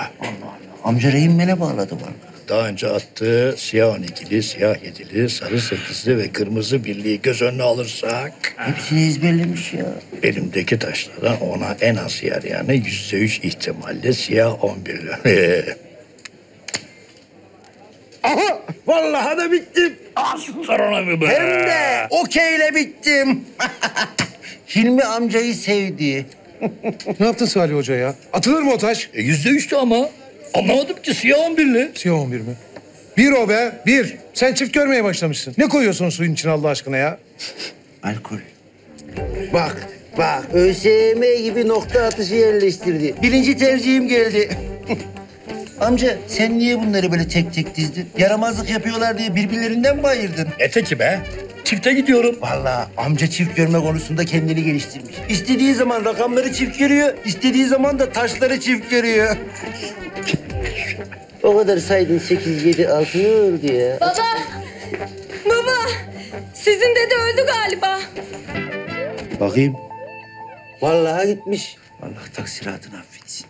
Amca rehinmene bağladı bana. Daha önce attığı siyah on ikili, siyah yedili, sarı sekizli ve kırmızı birliği göz önüne alırsak... Hepsini ezberlemiş ya. Elimdeki taşlardan ona en az yer yani yüzde üç ihtimalle siyah on birli. *laughs* Aha! Vallahi da bittim. Astronomi be. Hem de okeyle bittim. *laughs* Hilmi amcayı sevdi. ne yaptın Salih Hoca ya? Atılır mı o taş? E, yüzde üçtü ama. Anlamadım ki siyah on birli. Siyah on bir mi? Bir o be, bir. Sen çift görmeye başlamışsın. Ne koyuyorsun suyun içine Allah aşkına ya? Alkol. Bak, bak. ÖSYM gibi nokta atışı yerleştirdi. Birinci tercihim geldi. *laughs* Amca sen niye bunları böyle tek tek dizdin? Yaramazlık yapıyorlar diye birbirlerinden mi ayırdın? Ete be? Çifte gidiyorum. Vallahi amca çift görme konusunda kendini geliştirmiş. İstediği zaman rakamları çift görüyor, istediği zaman da taşları çift görüyor. *laughs* o kadar saydın sekiz, yedi, altı ne oldu ya? Baba! Baba! Sizin dede öldü galiba. Bakayım. Vallahi gitmiş. Allah taksiratını affetsin.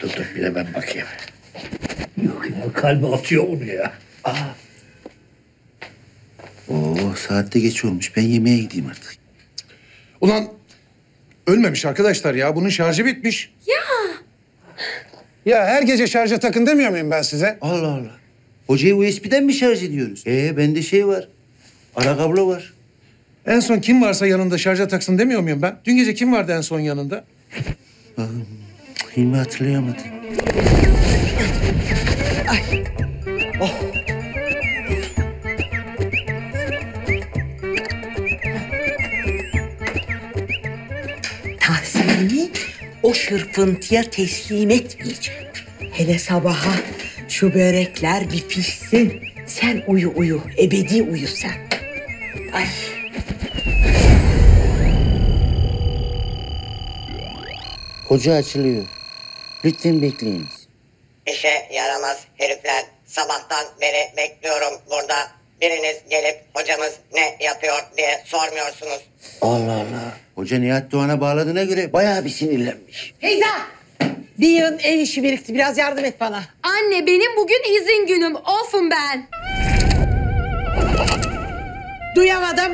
Dur dur bir de ben bakayım. Yok ya kalbi atıyor onu ya. Oo saatte geç olmuş. Ben yemeğe gideyim artık. Ulan ölmemiş arkadaşlar ya. Bunun şarjı bitmiş. Ya Ya her gece şarja takın demiyor muyum ben size? Allah Allah. Hocayı USB'den mi şarj ediyoruz? Ee bende şey var. Ara kablo var. En son kim varsa yanında şarja taksın demiyor muyum ben? Dün gece kim vardı en son yanında? Hilmi hatırlayamadım. Tahsin'i o şırfıntıya teslim etmeyeceğim. Hele sabaha şu börekler bir pişsin. Sen uyu uyu, ebedi uyu sen. Ay. Hoca açılıyor. Lütfen bekleyiniz. İşe yaramaz herifler. Sabahtan beri bekliyorum burada. Biriniz gelip hocamız ne yapıyor diye sormuyorsunuz. Allah Allah. Hoca Nihat Doğan'a bağladığına göre bayağı bir sinirlenmiş. Feyza! Bir yığın ev işi birikti. Biraz yardım et bana. anne benim bugün izin günüm. Off'um ben. Duyamadım.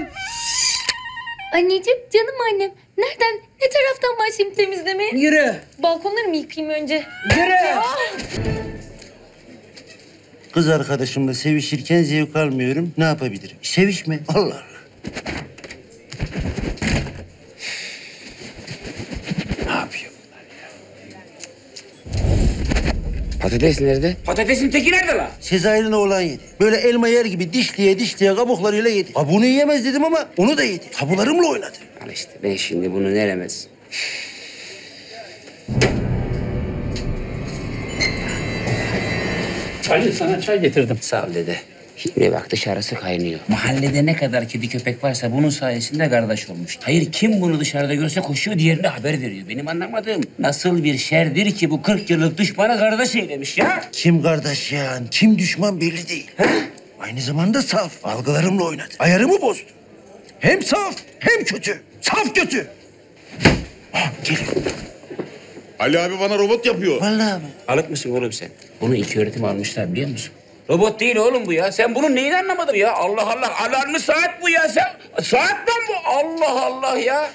Anneciğim canım annem. Nereden ne taraftan başlayayım temizlemeye? Yürü. Balkonları mı yıkayayım önce? Yürü. Ah! Kız arkadaşımla sevişirken zevk almıyorum. Ne yapabilirim? Sevişme. Allah Allah. Ne yapıyor bunlar ya? Patates nerede? Patatesin teki nerede lan? Sezai'nin oğlan yedi. Böyle elma yer gibi dişliye dişliye kabuklarıyla yedi. Kabuğunu yiyemez dedim ama onu da yedi. Tabularımla oynadı. Al işte ben şimdi bunu neremez? Ali sana çay getirdim. Sağ ol dede. Şimdi bak dışarısı kaynıyor. Mahallede ne kadar kedi köpek varsa bunun sayesinde kardeş olmuş. Hayır kim bunu dışarıda görse koşuyor diğerine haber veriyor. Benim anlamadığım nasıl bir şerdir ki bu 40 yıllık düşmanı kardeş eylemiş ya? Kim kardeş ya? Kim düşman belli değil. Aynı zamanda saf. Algılarımla oynadı. Ayarımı bozdu. Hem saf hem kötü. Saf kötü. Ali abi bana robot yapıyor. Vallahi mi? Alık mısın oğlum sen? Bunu iki öğretim almışlar biliyor musun? Robot değil oğlum bu ya. Sen bunun neyini anlamadın ya? Allah Allah. Alarmlı saat bu ya sen. Saat lan bu. Allah Allah ya.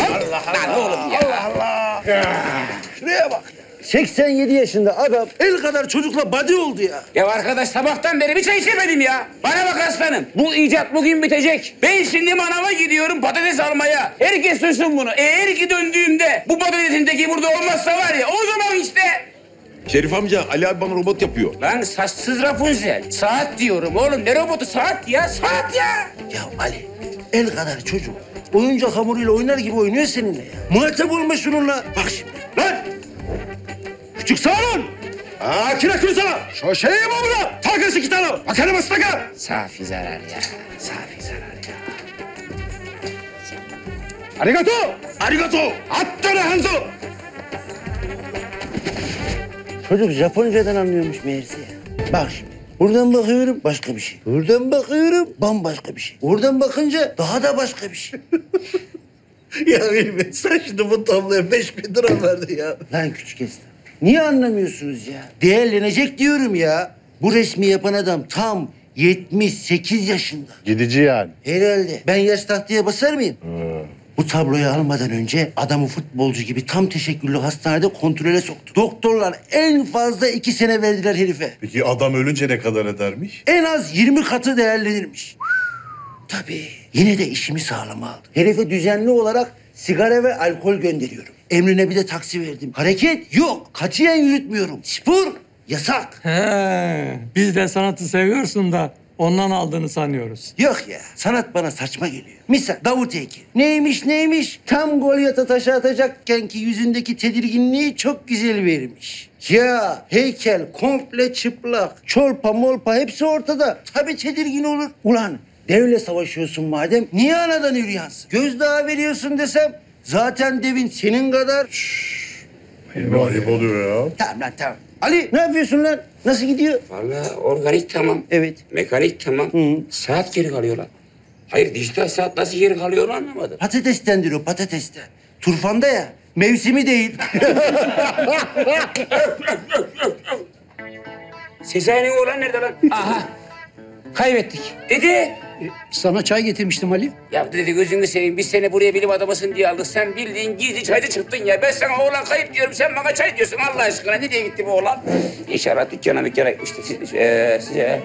Allah Allah. oğlum ya. Allah Allah. Şuraya bak. 87 yaşında adam el kadar çocukla body oldu ya. Ya arkadaş sabahtan beri bir çay içemedim ya. Bana bak aslanım. Bu icat bugün bitecek. Ben şimdi manava gidiyorum patates almaya. Herkes duysun bunu. Eğer ki döndüğümde bu patatesin teki burada olmazsa var ya o zaman işte. Şerif amca Ali abi bana robot yapıyor. Lan saçsız Rapunzel. Saat diyorum oğlum. Ne robotu saat ya saat ya. Ya Ali el kadar çocuk oyuncak hamuruyla oynar gibi oynuyor seninle ya. Muhatap olma şununla. Bak şimdi lan. Küçük salon. Aa kira kırsa. Şu şeyi mi burada? Takası iki tane. Bakalım ıstaka. Safi zarar ya. Safi zarar ya. Arigato. Arigato. Attara hanzo. Çocuk Japoncadan anlıyormuş meğerse ya. Bak şimdi. Buradan bakıyorum başka bir şey. Buradan bakıyorum bambaşka bir şey. Oradan bakınca daha da başka bir şey. *laughs* ya benim sen şimdi bu tabloya beş bin lira verdi ya. Lan küçük esnaf. Niye anlamıyorsunuz ya? Değerlenecek diyorum ya. Bu resmi yapan adam tam 78 yaşında. Gidici yani. Herhalde. Ben yaş tahtaya basar mıyım? Bu tabloyu almadan önce adamı futbolcu gibi tam teşekküllü hastanede kontrole soktu. Doktorlar en fazla iki sene verdiler herife. Peki adam ölünce ne kadar edermiş? En az 20 katı değerlenirmiş. Tabii. Yine de işimi sağlama aldım. Herife düzenli olarak sigara ve alkol gönderiyorum. Emrine bir de taksi verdim. Hareket yok. Katiyen yürütmüyorum. Spor yasak. He, biz de sanatı seviyorsun da ondan aldığını sanıyoruz. Yok ya. Sanat bana saçma geliyor. Misal Davut heykeli. Neymiş neymiş? Tam Golyat'a taşı atacakken ki yüzündeki tedirginliği çok güzel vermiş. Ya heykel komple çıplak. Çolpa molpa hepsi ortada. Tabii tedirgin olur. Ulan devle savaşıyorsun madem niye anadan yürüyansın? Gözdağı veriyorsun desem zaten devin senin kadar... Ayıp oluyor ya. Tamam lan tamam. Ali ne yapıyorsun lan? Nasıl gidiyor? Vallahi organik tamam. Evet. Mekanik tamam. Saat geri kalıyor lan. Hayır dijital saat nasıl geri kalıyor anlamadım. Patatestendir o patatesten. Turfanda ya. Mevsimi değil. *laughs* Sezai'nin oğlan nerede lan? Aha. *laughs* Kaybettik. Dede. Sana çay getirmiştim Ali. Ya dede gözünü seveyim. Biz seni buraya bilim adamısın diye aldık. Sen bildiğin gizli çaycı çıktın ya. Ben sana oğlan kayıp diyorum. Sen bana çay diyorsun Allah aşkına. Nereye gitti bu oğlan? İnşallah dükkana dükkana gitmiştir. Siz, ee, size.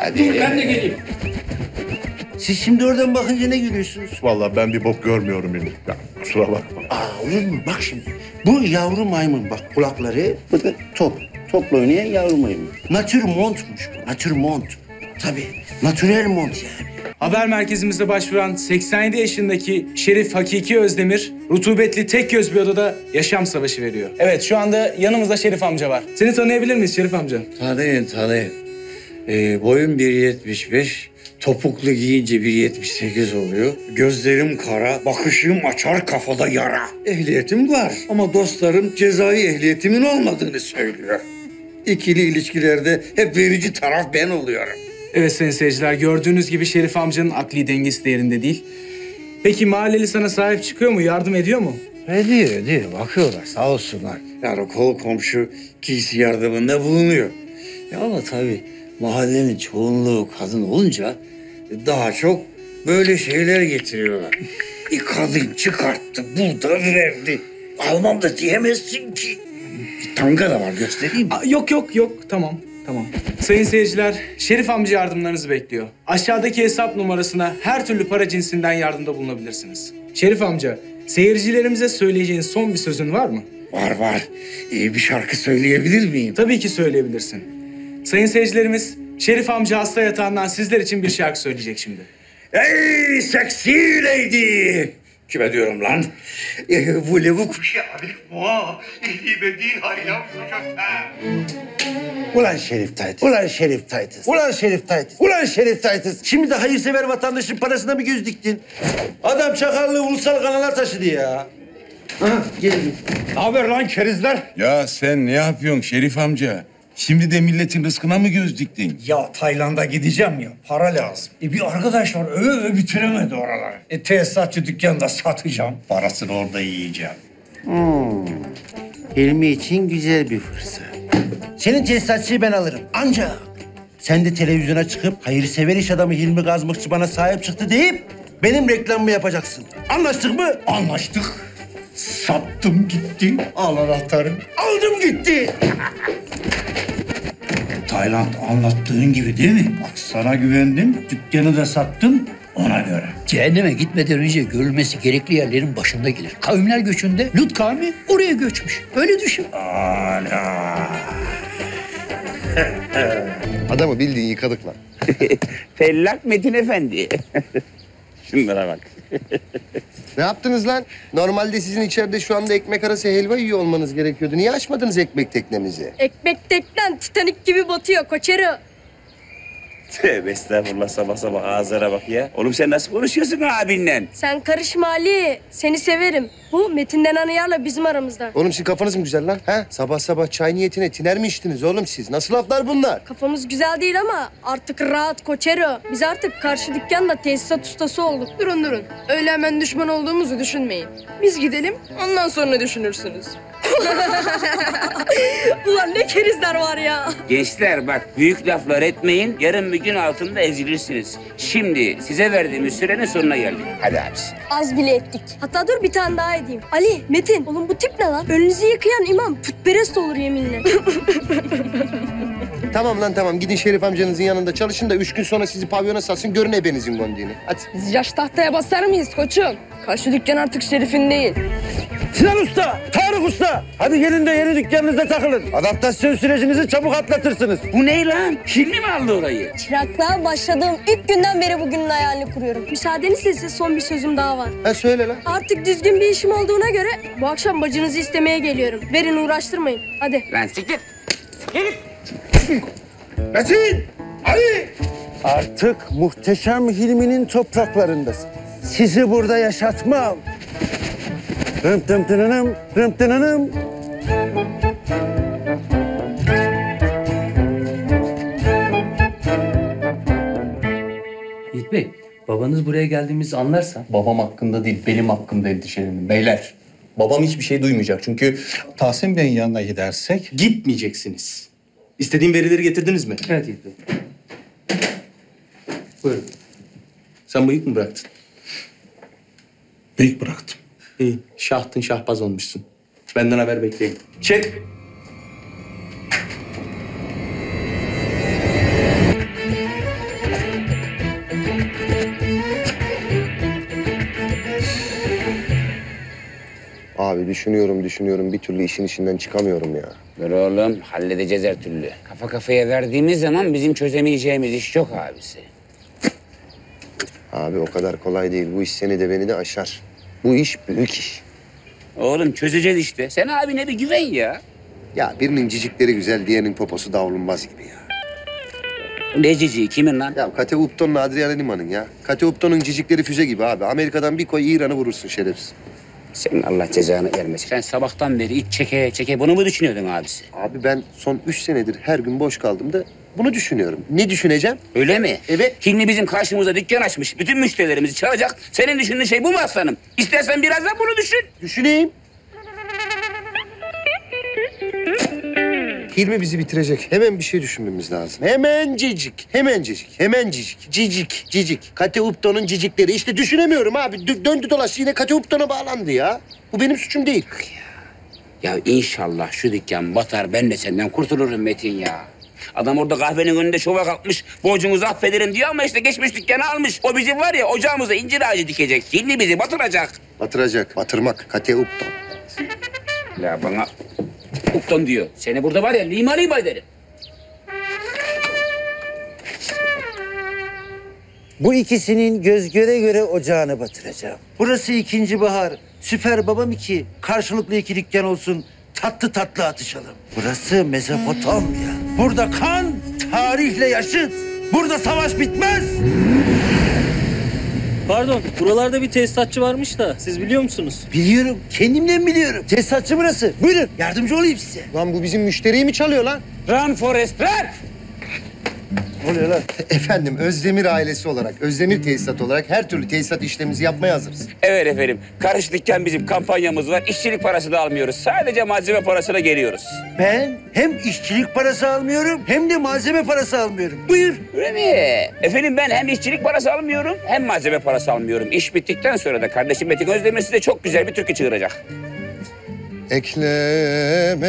Hadi. Dur ben de geleyim. Siz şimdi oradan bakınca ne gülüyorsunuz? Vallahi ben bir bok görmüyorum yine. Ya, kusura bakma. Aa olur mu? Bak şimdi. Bu yavru maymun bak kulakları burada *laughs* top. Topla oynayan yavru maymun. Natürmontmuş bu. Natürmont. Tabii. Natürel mont yani. Haber merkezimizde başvuran 87 yaşındaki Şerif Hakiki Özdemir, rutubetli tek göz bir odada yaşam savaşı veriyor. Evet, şu anda yanımızda Şerif amca var. Seni tanıyabilir miyiz Şerif amca? Tanıyın tanıyın. Ee, boyum 1.75, topuklu giyince 1.78 oluyor. Gözlerim kara, bakışım açar kafada yara. Ehliyetim var ama dostlarım cezai ehliyetimin olmadığını söylüyor. İkili ilişkilerde hep verici taraf ben oluyorum. Evet sayın seyirciler, gördüğünüz gibi Şerif amcanın akli dengesi de yerinde değil. Peki mahalleli sana sahip çıkıyor mu, yardım ediyor mu? Ediyor, ediyor. Bakıyorlar sağ olsunlar. Yani kol komşu giysi yardımında bulunuyor. Ya ama tabii mahallenin çoğunluğu kadın olunca daha çok böyle şeyler getiriyorlar. *laughs* Bir kadın çıkarttı, burada verdi. Almam da diyemezsin ki. Bir tanga da var göstereyim mi? Aa, yok yok yok, tamam. Tamam. Sayın seyirciler, Şerif amca yardımlarınızı bekliyor. Aşağıdaki hesap numarasına her türlü para cinsinden yardımda bulunabilirsiniz. Şerif amca, seyircilerimize söyleyeceğin son bir sözün var mı? Var var. İyi bir şarkı söyleyebilir miyim? Tabii ki söyleyebilirsin. Sayın seyircilerimiz, Şerif amca hasta yatağından sizler için bir şarkı söyleyecek şimdi. Ey seksi lady! Kime diyorum lan? Ee, Voulez-vous coucher avec moi? İhli bedi haylam Ulan Şerif Taytız. Ulan Şerif Taytız. Ulan Şerif Taytız. Ulan Şerif Taytız. Şimdi de hayırsever vatandaşın parasına mı göz diktin? Adam çakallığı ulusal kanala taşıdı ya. Aha geldim. Ne haber lan kerizler? Ya sen ne yapıyorsun Şerif amca? Şimdi de milletin rızkına mı göz diktin? Ya Tayland'a gideceğim ya. Para lazım. E bir arkadaş var öve öve bitiremedi oraları. E tesisatçı dükkanında satacağım. Parasını orada yiyeceğim. Hmm. Hilmi için güzel bir fırsat. Senin tesisatçıyı ben alırım. Ancak sen de televizyona çıkıp hayırsever iş adamı Hilmi Gazmıkçı bana sahip çıktı deyip benim reklamımı yapacaksın. Anlaştık mı? Anlaştık. Sattım gitti. Al anahtarı. Aldım gitti. Tayland anlattığın gibi değil mi? Bak sana güvendim. Dükkanı da sattım ona göre. Cehenneme gitmeden önce görülmesi gerekli yerlerin başında gelir. Kavimler göçünde Lut kavmi oraya göçmüş. Öyle düşün. Ana. *laughs* Adamı bildiğin yıkadık lan. *laughs* Fellak Metin Efendi. Şunlara bak. Ne yaptınız lan? Normalde sizin içeride şu anda ekmek arası helva yiyor olmanız gerekiyordu. Niye açmadınız ekmek teknemizi? Ekmek teknen Titanik gibi batıyor koçero. Tövbe estağfurullah sabah sabah ağızlara bak ya. Oğlum sen nasıl konuşuyorsun abinle? Sen karışma Ali. Seni severim. Bu Metin denen ayarla bizim aramızda. Oğlum sizin kafanız mı güzel lan? Ha? Sabah sabah çay niyetine tiner mi içtiniz oğlum siz? Nasıl laflar bunlar? Kafamız güzel değil ama artık rahat koçero. Biz artık karşı dükkanda tesisat ustası olduk. Durun durun. Öyle hemen düşman olduğumuzu düşünmeyin. Biz gidelim ondan sonra düşünürsünüz. *laughs* Ulan ne kerizler var ya. Gençler bak büyük laflar etmeyin. Yarın bir gün altında ezilirsiniz. Şimdi size verdiğimiz sürenin sonuna geldik. Hadi abisi. Az bile ettik. Hatta dur bir tane daha edeyim. Ali, Metin. Oğlum bu tip ne lan? Önünüzü yıkayan imam putperest olur yeminle. *laughs* Tamam lan tamam. Gidin Şerif amcanızın yanında çalışın da üç gün sonra sizi pavyona satsın. Görün ebenizin gondiğini. Hadi. Biz yaş tahtaya basar mıyız koçum? Karşı dükkan artık şerifin değil. Sinan Usta, Tarık Usta. Hadi gelin de yeni dükkanınızda takılın. Adaptasyon sürecinizi çabuk atlatırsınız. Bu ne lan? Hilmi mi aldı orayı? Çıraklığa başladığım ilk günden beri bugünün hayalini kuruyorum. Müsaadenizle size son bir sözüm daha var. Ha söyle lan. Artık düzgün bir işim olduğuna göre bu akşam bacınızı istemeye geliyorum. Verin uğraştırmayın. Hadi. Lan siktir. Metin! Ali! Artık muhteşem Hilmi'nin topraklarındasın. Sizi burada yaşatmam. Rım tım tınınım, rım tınınım. Yiğit Bey, Babanız buraya geldiğimizi anlarsa... Babam hakkında değil, benim hakkımda endişelenin beyler. Babam hiçbir şey duymayacak çünkü... Tahsin Bey'in yanına gidersek gitmeyeceksiniz. İstediğim verileri getirdiniz mi? Evet getirdim. Buyurun. Sen bıyık mı bıraktın? Bıyık bıraktım. İyi. Şahtın şahbaz olmuşsun. Benden haber bekleyin. Çek. Abi düşünüyorum düşünüyorum bir türlü işin içinden çıkamıyorum ya. Dur oğlum halledeceğiz her türlü. Kafa kafaya verdiğimiz zaman bizim çözemeyeceğimiz iş yok abisi. Abi o kadar kolay değil. Bu iş seni de beni de aşar. Bu iş büyük iş. Oğlum çözeceğiz işte. Sen abine bir güven ya. Ya birinin cicikleri güzel, diğerinin poposu davulunmaz gibi ya. Ne ciciği kimin lan? Ya Kate Upton'la Adriana Lima'nın ya. Kate Upton'un cicikleri füze gibi abi. Amerika'dan bir koy İran'ı vurursun şerefsiz. Senin Allah cezanı vermesin. Sen sabahtan beri iç çeke çeke bunu mu düşünüyordun abisi? Abi ben son üç senedir her gün boş kaldım da bunu düşünüyorum. Ne düşüneceğim? Öyle mi? Evet. Hilmi bizim karşımıza dükkan açmış. Bütün müşterilerimizi çalacak. Senin düşündüğün şey bu mu aslanım? İstersen biraz da bunu düşün. Düşüneyim. Hilmi bizi bitirecek. Hemen bir şey düşünmemiz lazım. Hemen cicik, hemen cicik, hemen cicik, cicik, cicik. Kate Upton'un cicikleri. İşte düşünemiyorum abi. Dö- döndü dolaştı yine Kate Upton'a bağlandı ya. Bu benim suçum değil. Ya inşallah şu dükkan batar ben de senden kurtulurum Metin ya. Adam orada kahvenin önünde şova kalkmış. Borcunuzu affederim diyor ama işte geçmiş dükkanı almış. O bizim var ya ocağımıza incir ağacı dikecek. Hilmi bizi batıracak. Batıracak, batırmak. Kate Upton. Ya bana Upton diyor. Seni burada var ya lima lima ederim. Bu ikisinin göz göre göre ocağını batıracağım. Burası ikinci bahar. Süper babam iki. Karşılıklı iki dükkan olsun. Tatlı tatlı atışalım. Burası Mezopotamya. Burada kan tarihle yaşıt. Burada savaş bitmez. Pardon, buralarda bir tesisatçı varmış da siz biliyor musunuz? Biliyorum. Kendimden biliyorum. Tesisatçı burası. Buyurun. Yardımcı olayım size. Lan bu bizim müşteriyi mi çalıyor lan? Run Forest run! Ne oluyor lan? Efendim Özdemir ailesi olarak, Özdemir tesisat olarak her türlü tesisat işlemimizi yapmaya hazırız. Evet efendim. Karış dükkan bizim kampanyamız var. İşçilik parası da almıyoruz. Sadece malzeme parasına geliyoruz. Ben hem işçilik parası almıyorum hem de malzeme parası almıyorum. Buyur. Öyle mi? Efendim ben hem işçilik parası almıyorum hem malzeme parası almıyorum. İş bittikten sonra da kardeşim Metin Özdemir size çok güzel bir türkü çığıracak. Eklemedir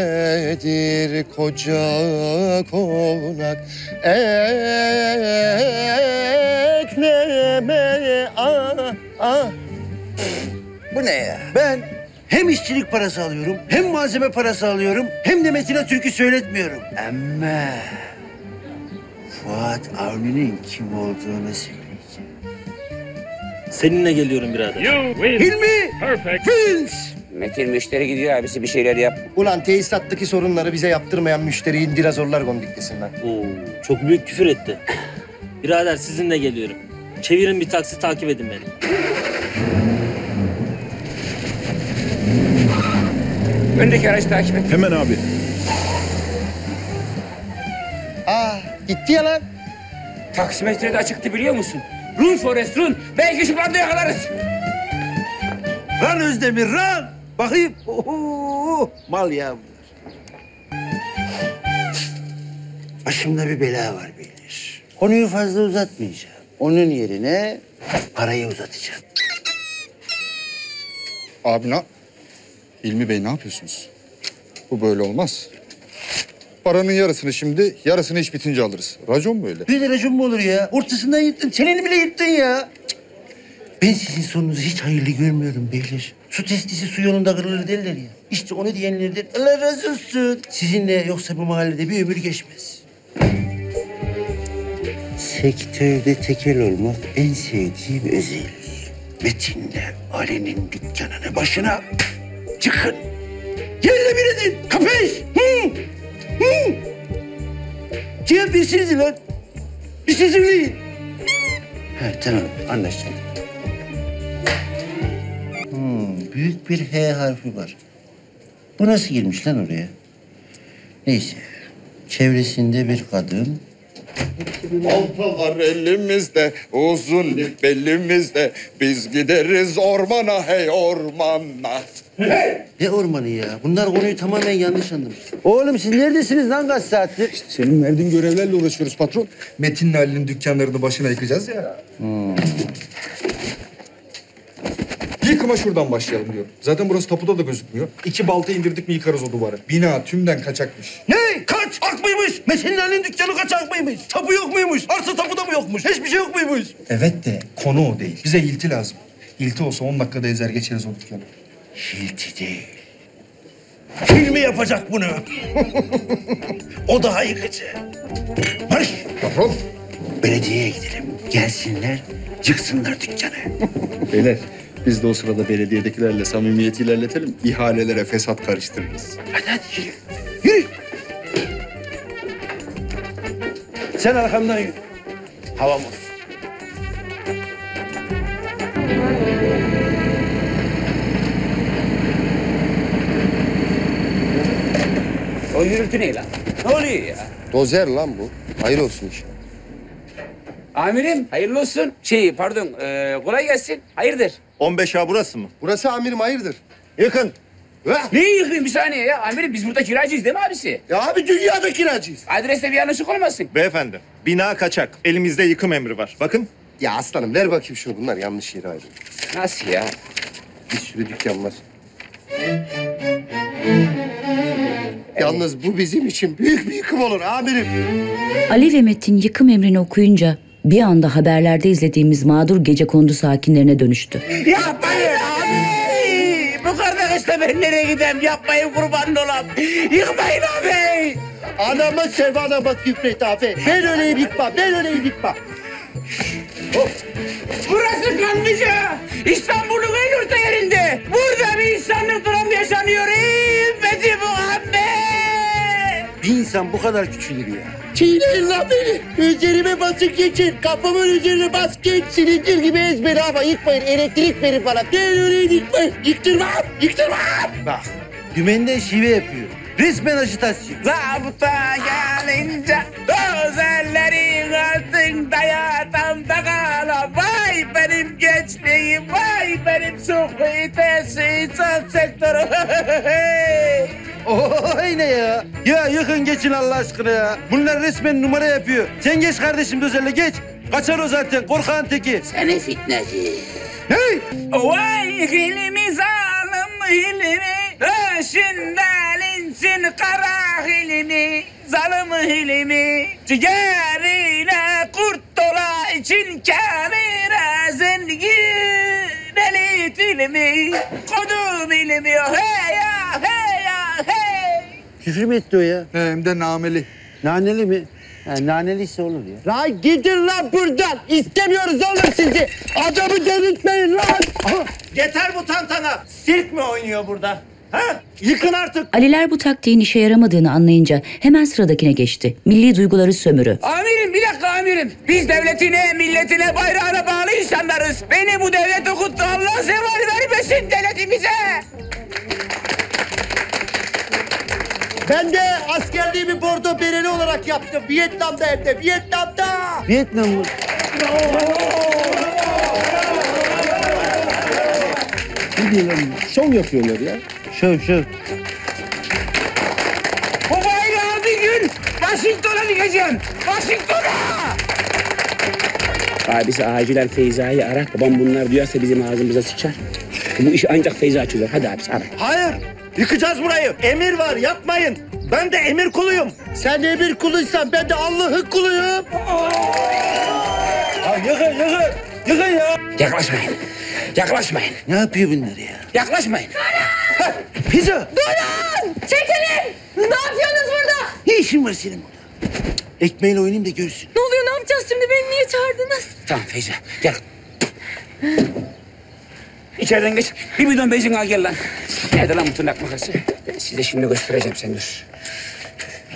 koca konak Ekleme ah ah Bu ne ya? Ben hem işçilik parası alıyorum, hem malzeme parası alıyorum, hem de Metin'e türkü söyletmiyorum. Ama Fuat Avni'nin kim olduğunu söyleyeceğim. Seninle geliyorum birader. Hilmi! Vince! Metin müşteri gidiyor abisi bir şeyler yap. Ulan tesisattaki sorunları bize yaptırmayan müşteriyi dinozorlar gondiklesin lan. Oo, çok büyük küfür etti. Birader sizinle geliyorum. Çevirin bir taksi takip edin beni. Öndeki aracı takip et. Hemen abi. Aa gitti ya lan. Taksimetre de açıktı biliyor musun? Run Forest run. Belki ışıklarda yakalarız. Lan Özdemir, lan! Bakayım. Oho, mal ya bunlar. Başımda bir bela var beyler. Konuyu fazla uzatmayacağım. Onun yerine parayı uzatacağım. Abi ne? Hilmi Bey ne yapıyorsunuz? Bu böyle olmaz. Paranın yarısını şimdi, yarısını iş bitince alırız. Racon mu öyle? Bir de racon mu olur ya? Ortasından yırttın, çeneni bile yırttın ya. Cık. Ben sizin sonunuzu hiç hayırlı görmüyorum beyler. Su testisi su yolunda kırılır derler ya. İşte onu diyenlerden Allah razı olsun. Sizinle yoksa bu mahallede bir ömür geçmez. Sektörde tekel olmak en sevdiğim özelliği. Metin'le Ali'nin dükkanını başına çıkın. Yerle bir edin. Kapış. Hı. Hı. Cevap versinize lan. Bir şey söyleyin. Ha, tamam anlaştık. Hmm, büyük bir H harfi var. Bu nasıl girmiş lan oraya? Neyse. Çevresinde bir kadın, Balta var elimizde, uzun ip belimizde. Biz gideriz ormana hey ormana. Ne ormanı ya? Bunlar konuyu tamamen yanlış anlamış. Oğlum siz neredesiniz lan kaç saattir? Senin verdiğin görevlerle uğraşıyoruz patron. Metin'le Ali'nin dükkanlarını başına yıkacağız ya. Yıkıma şuradan başlayalım diyor. Zaten burası tapuda da gözükmüyor. İki balta indirdik mi yıkarız o duvarı. Bina tümden kaçakmış. Ne? Kaç? Ak mıymış? Metin'in Ali'nin dükkanı kaçak mıymış? Tapu yok muymuş? Arsa tapuda mı yokmuş? Hiçbir şey yok muymuş? Evet de konu o değil. Bize ilti lazım. İlti olsa 10 dakikada ezer geçeriz o dükkanı. Hilti değil. Kim mi yapacak bunu? *laughs* o daha yıkıcı. Marş. Patron. Belediyeye gidelim. Gelsinler, yıksınlar dükkanı. Beyler biz de o sırada belediyedekilerle samimiyeti ilerletelim. İhalelere fesat karıştırırız. Hadi hadi yürü. Yürü. Sen arkamdan yürü. Havam olsun. O gürültü ne lan? Ne oluyor ya? Dozer lan bu. Hayır olsun iş. Amirim hayırlı olsun. Şey pardon e, kolay gelsin. Hayırdır? 15A burası mı? Burası amirim hayırdır. Yakın. Neyi yıkayım bir saniye ya? Amirim biz burada kiracıyız değil mi abisi? Ya abi dünyada kiracıyız. Adreste bir yanlışlık olmasın. Beyefendi, bina kaçak. Elimizde yıkım emri var. Bakın. Ya aslanım ver bakayım şunu. Bunlar yanlış yere ayrılıyor. Nasıl ya? Bir sürü dükkan var. Yalnız bu bizim için büyük bir yıkım olur amirim. Ali ve Metin yıkım emrini okuyunca bir anda haberlerde izlediğimiz mağdur gece kondu sakinlerine dönüştü. Yapmayın abi! Bu kardeşle ben nereye gideyim? Yapmayın kurban olam. Yıkmayın abi! Anama sevana bak Küfret abi. Ben öyleyim yıkma, ben öyleyim yıkma. Burası Kanlıca. İstanbul'un en orta yerinde. İnsan bu kadar küçülür ya. Çiğneyin lan beni. Üzerime basıp geçin. Kafamın üzerine bas geç. Silindir gibi ezberi ama yıkmayın. Elektrik verin bana. Ben öyleyim yıkmayın. Yıktırmam, yıktırmam. Bak, dümenden şive yapıyor. Resmen ajitasyon. Zabıta gelince özellerin altında yatan da kala. Vay benim gençliğim, vay benim sohbeti, insan sektörü. *laughs* Oy ne ya? Ya yıkın geçin Allah aşkına ya. Bunlar resmen numara yapıyor. Sen geç kardeşim Dözel'le geç. Kaçar o zaten korkağın teki. Seni fitneci. Hey! Vay hilmi zalim hilmi Öşünden insin kara hilmi Zalim hilmi Ciğerine kurt dola için kamera zengin elit ilmi Kodum ilmi hey ya hey ya hey Küfür mü etti o ya? Hem de nameli. Naneli mi? Ha, naneliyse olur ya. Lan gidin lan buradan. İstemiyoruz oğlum sizi. Adamı delirtmeyin lan. Yeter bu tantana. Sirk mi oynuyor burada? Ha? Yıkın artık. Aliler bu taktiğin işe yaramadığını anlayınca hemen sıradakine geçti. Milli duyguları sömürü. Amirim bir dakika amirim. Biz devletine, milletine, bayrağına bağlı insanlarız. Beni bu devlet okuttu. Allah zeval vermesin devletimize. Ben de askerliğimi bordo bereli olarak yaptım. Vietnam'da hem de Vietnam'da. Vietnam mı? Ne diyorlar? Şov yapıyorlar ya. Şöv şöv. Bu bayrağı bir gün Washington'a dikeceğim. Washington'a! Abisi acilen Feyza'yı ara. Babam bunlar duyarsa bizim ağzımıza sıçar. Bu iş ancak Feyza çözer. Hadi abisi ara. Hayır. Yıkacağız burayı. Emir var yapmayın. Ben de emir kuluyum. Sen emir kuluysan ben de Allah'ın kuluyum. Ya yıkın yıkın. Yıkın ya. Yaklaşmayın. Yaklaşmayın. Ne yapıyor bunlar ya? Yaklaşmayın. Pizza. Durun! Çekilin! Ne yapıyorsunuz burada? Ne işin var senin burada? Ekmeğiyle oynayayım da görsün. Ne oluyor? Ne yapacağız şimdi? Beni niye çağırdınız? Tamam Feyza gel. İçeriden geç. Bir bidon benzin al gel lan. Nerede lan bu tırnak makası? Ben size şimdi göstereceğim sen dur.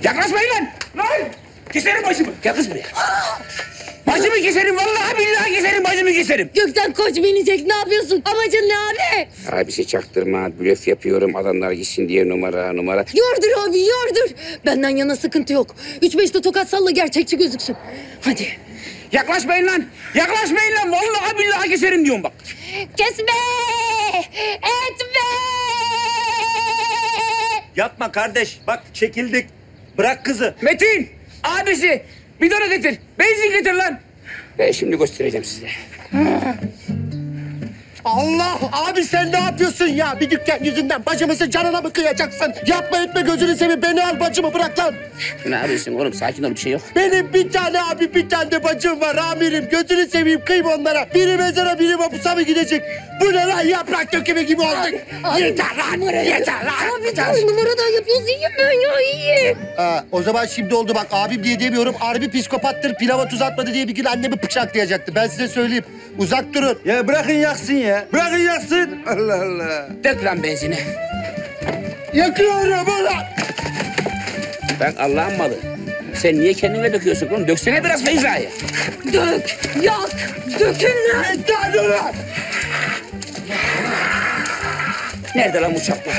Yaklaşmayın lan! Lan! Keserim başımı. Gel kız buraya. *gasps* Bacımı keserim vallahi billahi keserim bacımı keserim. Gökten koç binecek ne yapıyorsun? Amacın ne abi? Abisi çaktırma, blöf yapıyorum adamlar gitsin diye numara numara. Yordur abi yordur. Benden yana sıkıntı yok. Üç beş de tokat salla gerçekçi gözüksün. Hadi. Yaklaşmayın lan. Yaklaşmayın lan. Vallahi billahi keserim diyorum bak. Kesme! Etme! Yapma kardeş. Bak çekildik. Bırak kızı. Metin! Abisi! Bidonu getir. Benzin getir lan. Ben şimdi göstereceğim size. Allah abi sen ne yapıyorsun ya? Bir dükkan yüzünden bacımızın canına mı kıyacaksın? Yapma etme gözünü seveyim beni al bacımı bırak lan. Ne yapıyorsun oğlum? Sakin ol bir şey yok. Benim bir tane abi bir tane de bacım var amirim. Gözünü seveyim kıyım onlara. Biri mezara biri mapusa mı gidecek? Bu ne lan yaprak dökümü gibi olduk. yeter lan yeter lan. Abi dur numara da yapıyorsun iyiyim ben ya iyiyim. Ha, o zaman şimdi oldu bak abim diye demiyorum. Harbi psikopattır pilava tuz atmadı diye bir gün annemi bıçaklayacaktı. Ben size söyleyeyim. Uzak durun. Ya bırakın yaksın ya. Bırakın yaksın. Allah Allah. Dök lan benzini. Yakıyorum ulan. Ben Allah'ın malı. Sen niye kendine döküyorsun oğlum? Döksene biraz Feyza'ya. Dök, yak, dökün lan. Yeter ulan. Nerede lan bu çapla?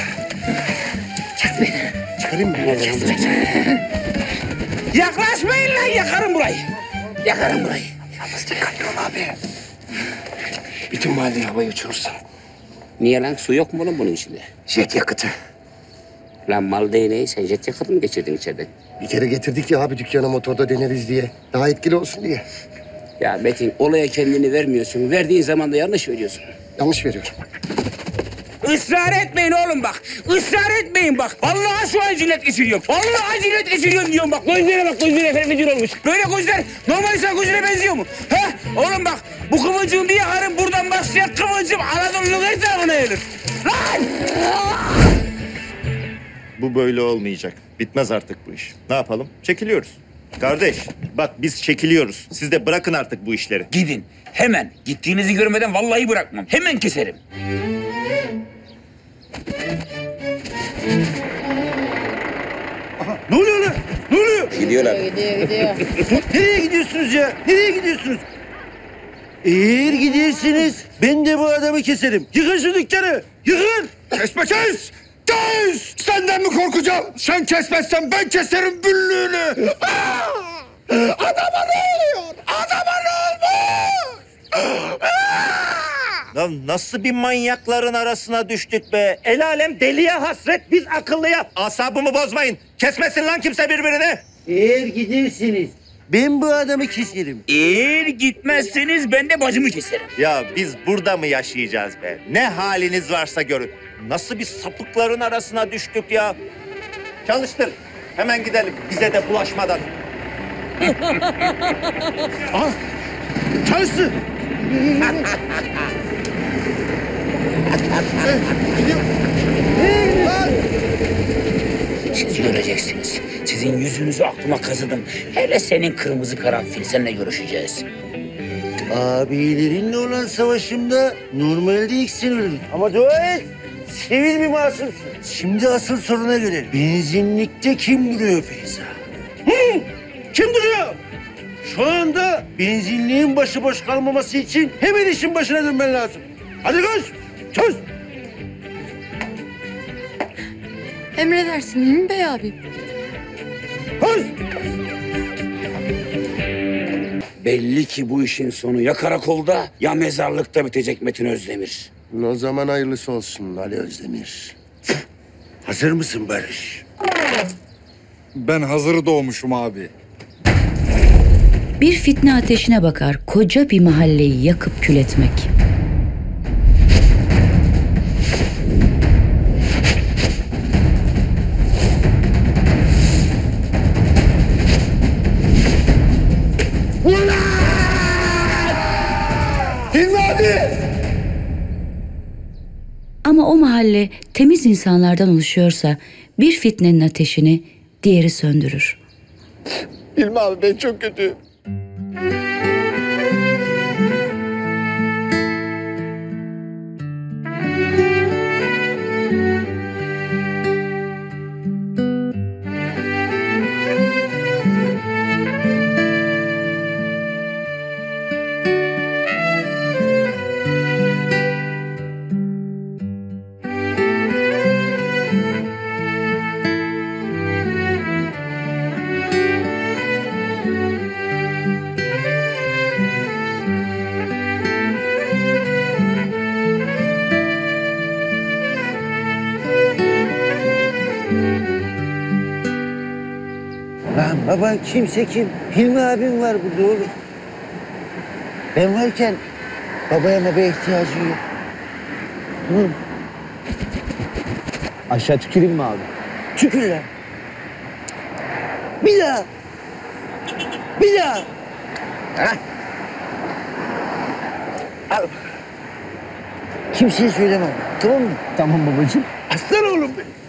Kes beni. Çıkarayım mı? Nerede lan bu? Yaklaşmayın lan yakarım burayı. Yakarım burayı. Yalnız dikkatli ol abi. Bütün mahalleyi havaya uçurursun. Niye lan? Su yok mu oğlum bunun içinde? Jet yakıtı. Lan mal değneği sen jet yakıtı mı geçirdin içeriden? Bir kere getirdik ya abi dükkana motorda deneriz diye. Daha etkili olsun diye. Ya Metin olaya kendini vermiyorsun. Verdiğin zaman da yanlış veriyorsun. Yanlış veriyorum. Israr etmeyin oğlum bak. Israr etmeyin bak. Vallahi şu an cilet geçiriyorum. Vallahi cilet geçiriyorum diyorum bak. Gözlere bak gözlere fefecir olmuş. Böyle gözler normal insan gözüne benziyor mu? He? Oğlum bak bu kıvılcım bir yakarım buradan başlayan kıvılcım Anadolu'nun her tarafına yayılır. Lan! Bu böyle olmayacak. Bitmez artık bu iş. Ne yapalım? Çekiliyoruz. Kardeş bak biz çekiliyoruz. Siz de bırakın artık bu işleri. Gidin hemen. Gittiğinizi görmeden vallahi bırakmam. Hemen keserim. Ne oluyor lan? Ne oluyor? Gidiyorlar. Gidiyor gidiyor. Nereye gidiyorsunuz ya? Nereye gidiyorsunuz? Eğer giderseniz ben de bu adamı keserim. Yıkın şu dükkanı. Yıkın. Kesme kes! Kes! Senden mi korkacağım? Sen kesmezsen ben keserim büllüğünü. Adama ne oluyor? Adama ne olmuş? Lan nasıl bir manyakların arasına düştük be? El alem deliye hasret, biz akıllıya. Asabımı bozmayın. Kesmesin lan kimse birbirini. Eğer giderseniz ben bu adamı keserim. Eğer gitmezseniz ben de bacımı keserim. Ya biz burada mı yaşayacağız be? Ne haliniz varsa görün. Nasıl bir sapıkların arasına düştük ya? Çalıştır. Hemen gidelim. Bize de bulaşmadan. *laughs* Ah! Çalışsın. Siz göreceksiniz. Sizin yüzünüzü aklıma kazıdım. Hele senin kırmızı karanfil seninle görüşeceğiz. Abilerinle olan savaşımda normalde ilk ölürdün. Ama dua et. Sevil bir masumsun. Şimdi asıl soruna gelelim. Benzinlikte kim duruyor Feyza? Hı? Kim duruyor? Şu anda benzinliğin başıboş kalmaması için hemen işin başına dönmen lazım. Hadi koş. Çöz. Emredersin değil mi bey abi? Koş. Belli ki bu işin sonu ya karakolda ya mezarlıkta bitecek Metin Özdemir. O zaman hayırlısı olsun Ali Özdemir. Hazır mısın Barış? Ben hazır doğmuşum abi. Bir fitne ateşine bakar koca bir mahalleyi yakıp kül etmek. Ama o mahalle temiz insanlardan oluşuyorsa bir fitnenin ateşini diğeri söndürür. Hilmi abi ben çok kötü. Música Lan kimse kim? Hilmi abim var burada oğlum. Ben varken babaya babaya ihtiyacı yok. Hı. Aşağı tüküreyim mi abi? Tükür lan. Bir daha. Bir daha. Hah. Al. Kimseye söylemem. Tamam mı? Tamam babacığım. Aslan oğlum benim.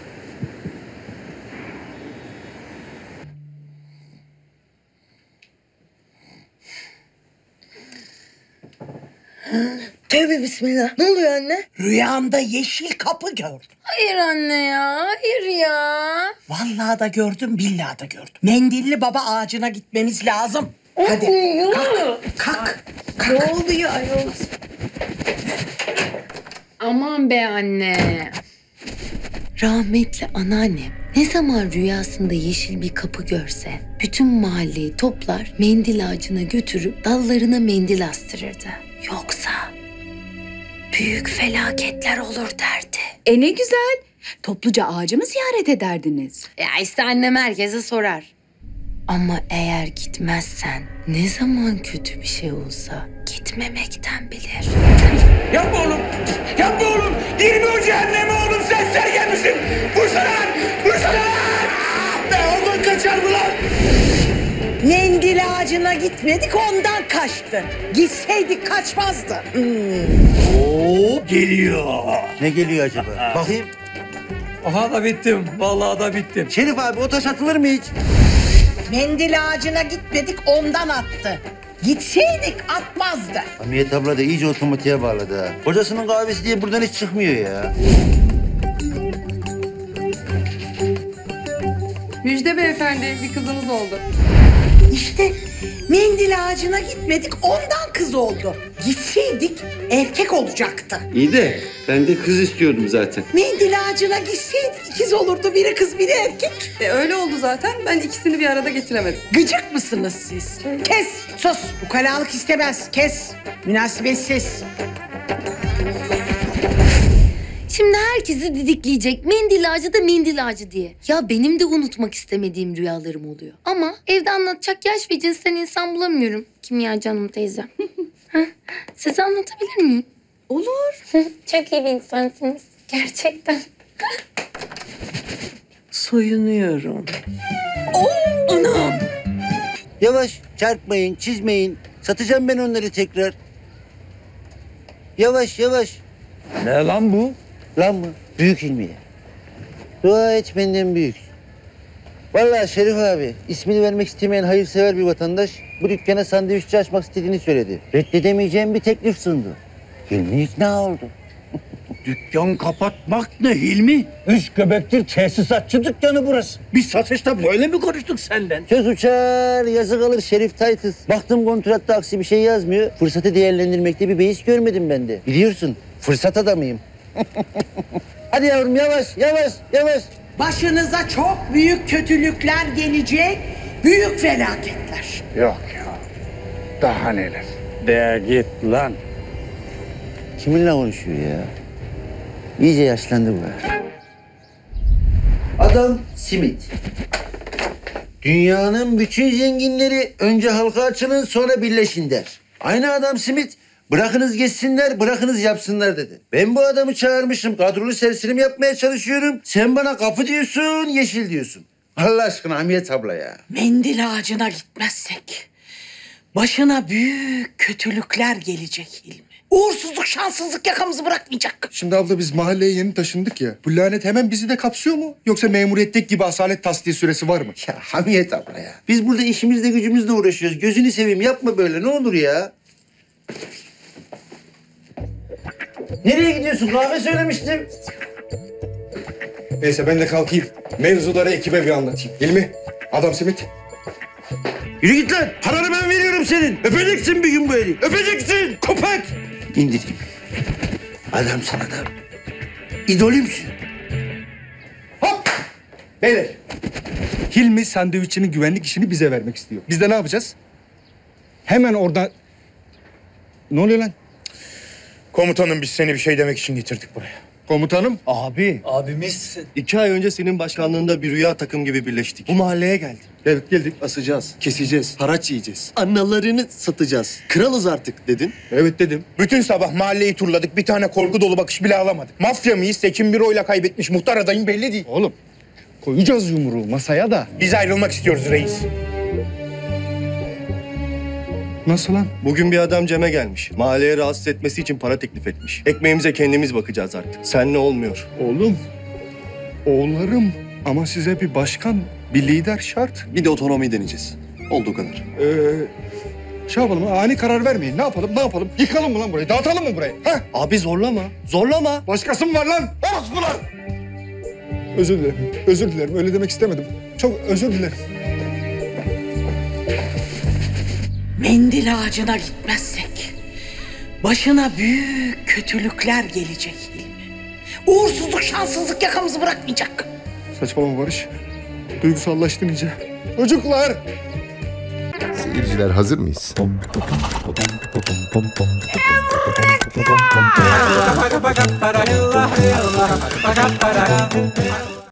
Tövbe bismillah. Ne oluyor anne? Rüyamda yeşil kapı gördüm. Hayır anne ya, hayır ya. Vallahi da gördüm, billahi da gördüm. Mendilli baba ağacına gitmemiz lazım. Hadi kalk, kalk. Ne oluyor ayol? Aman be anne. Rahmetli anneannem ne zaman rüyasında yeşil bir kapı görse bütün mahalleyi toplar mendil ağacına götürüp dallarına mendil astırırdı. Yoksa büyük felaketler olur derdi. E ne güzel. Topluca ağacı mı ziyaret ederdiniz? Ya işte annem herkese sorar. Ama eğer gitmezsen ne zaman kötü bir şey olsa gitmemekten bilir. Yapma oğlum. Yapma oğlum. Girme o cehenneme oğlum. Sen sergen misin? Vursana. Vursana lan. Ah oradan kaçar mı lan? Mendil ağacına gitmedik ondan kaçtı. Gitseydik kaçmazdı. Oo geliyor. Ne geliyor acaba? *laughs* Bakayım. Aha da bittim. Vallahi da bittim. Şerif abi o taş atılır mı hiç? Mendil ağacına gitmedik ondan attı. Gitseydik atmazdı. Hamiyet abla da iyice otomatiğe bağladı ha. Kocasının kahvesi diye buradan hiç çıkmıyor ya. Müjde beyefendi bir kızınız oldu. İşte mendil ağacına gitmedik ondan kız oldu. Gitseydik erkek olacaktı. İyi de ben de kız istiyordum zaten. Mendil ağacına gitseydik ikiz olurdu. Biri kız biri erkek. E, öyle oldu zaten. Ben ikisini bir arada getiremedim. Gıcık mısınız siz? Kes, sus. Ukalalık istemez. Kes. Münasebetsiz. Şimdi herkesi didikleyecek. Mendil ağacı da mendil ağacı diye. Ya benim de unutmak istemediğim rüyalarım oluyor. Ama evde anlatacak yaş ve cinsten insan bulamıyorum. Kimya canım teyzem. *laughs* Size anlatabilir miyim? Olur. Çok iyi bir insansınız. Gerçekten. Soyunuyorum. Anam. Yavaş çarpmayın, çizmeyin. Satacağım ben onları tekrar. Yavaş yavaş. Ne lan bu? Lan mı? Büyük ilmiye. Dua et benden büyük. Vallahi Şerif abi ismini vermek istemeyen hayırsever bir vatandaş bu dükkana sandviççi açmak istediğini söyledi. Reddedemeyeceğim bir teklif sundu. Hilmi ikna oldu. *laughs* Dükkan kapatmak ne Hilmi? Üç göbektir tesisatçı dükkanı burası. Biz satışta böyle mi konuştuk senden? Söz uçar, yazı kalır Şerif Taytız. Baktım kontratta aksi bir şey yazmıyor. Fırsatı değerlendirmekte bir beis görmedim ben de. Biliyorsun fırsat adamıyım. *laughs* Hadi yavrum yavaş, yavaş, yavaş. Başınıza çok büyük kötülükler gelecek. Büyük felaketler. Yok ya. Daha neler? De git lan. Kiminle konuşuyor ya? İyice yaşlandı bu. Adam simit. Dünyanın bütün zenginleri önce halka açılın sonra birleşin der. Aynı adam simit. Bırakınız geçsinler, bırakınız yapsınlar dedi. Ben bu adamı çağırmışım, kadrolu serserim yapmaya çalışıyorum. Sen bana kapı diyorsun, yeşil diyorsun. Allah aşkına Hamiyet abla ya. Mendil ağacına gitmezsek başına büyük kötülükler gelecek Hilmi. Uğursuzluk, şanssızlık yakamızı bırakmayacak. Şimdi abla biz mahalleye yeni taşındık ya. Bu lanet hemen bizi de kapsıyor mu? Yoksa memuriyetteki gibi asalet tasdiye süresi var mı? Ya Hamiyet abla ya. Biz burada işimizle gücümüzle uğraşıyoruz. Gözünü seveyim yapma böyle ne olur ya. Nereye gidiyorsun? Kahve söylemiştim. Neyse ben de kalkayım. Mevzuları ekibe bir anlatayım. Hilmi, adam simit. Yürü git lan. Paranı ben veriyorum senin. Öpeceksin bir gün bu eli. Öpeceksin. Köpek. İndireyim. Adam sana da idolümsün. Beyler. Hilmi sandviççinin güvenlik işini bize vermek istiyor. Biz de ne yapacağız? Hemen oradan... Ne oluyor lan? Komutanım biz seni bir şey demek için getirdik buraya. Komutanım. Abi. Abimizsin. iki ay önce senin başkanlığında bir rüya takım gibi birleştik. Bu mahalleye geldik. Evet geldik. Asacağız, keseceğiz, haraç yiyeceğiz. Annalarını satacağız. Kralız artık dedin. Evet dedim. Bütün sabah mahalleyi turladık. Bir tane korku dolu bakış bile alamadık. Mafya mıyız? Seçim bir oyla kaybetmiş muhtar adayım belli değil. Oğlum koyacağız yumruğu masaya da. Biz ayrılmak istiyoruz reis. Nasıl lan? Bugün bir adam Cem'e gelmiş. Mahalleye rahatsız etmesi için para teklif etmiş. Ekmeğimize kendimiz bakacağız artık. Senle olmuyor. Oğlum. Oğullarım. Ama size bir başkan, bir lider şart. Bir de otonomi deneyeceğiz. Olduğu kadar. Ee, şey yapalım ani karar vermeyin. Ne yapalım ne yapalım? Yıkalım mı lan burayı? Dağıtalım mı burayı? Ha? Abi zorlama. Zorlama. Başkası mı var lan? Orospular! Özür dilerim. Özür dilerim. Öyle demek istemedim. Çok özür dilerim. Mendil ağacına gitmezsek başına büyük kötülükler gelecek Hilmi. Uğursuzluk, şanssızlık yakamızı bırakmayacak. Saçmalama Barış. Duygusallaştın iyice. Çocuklar! Seyirciler hazır mıyız? Para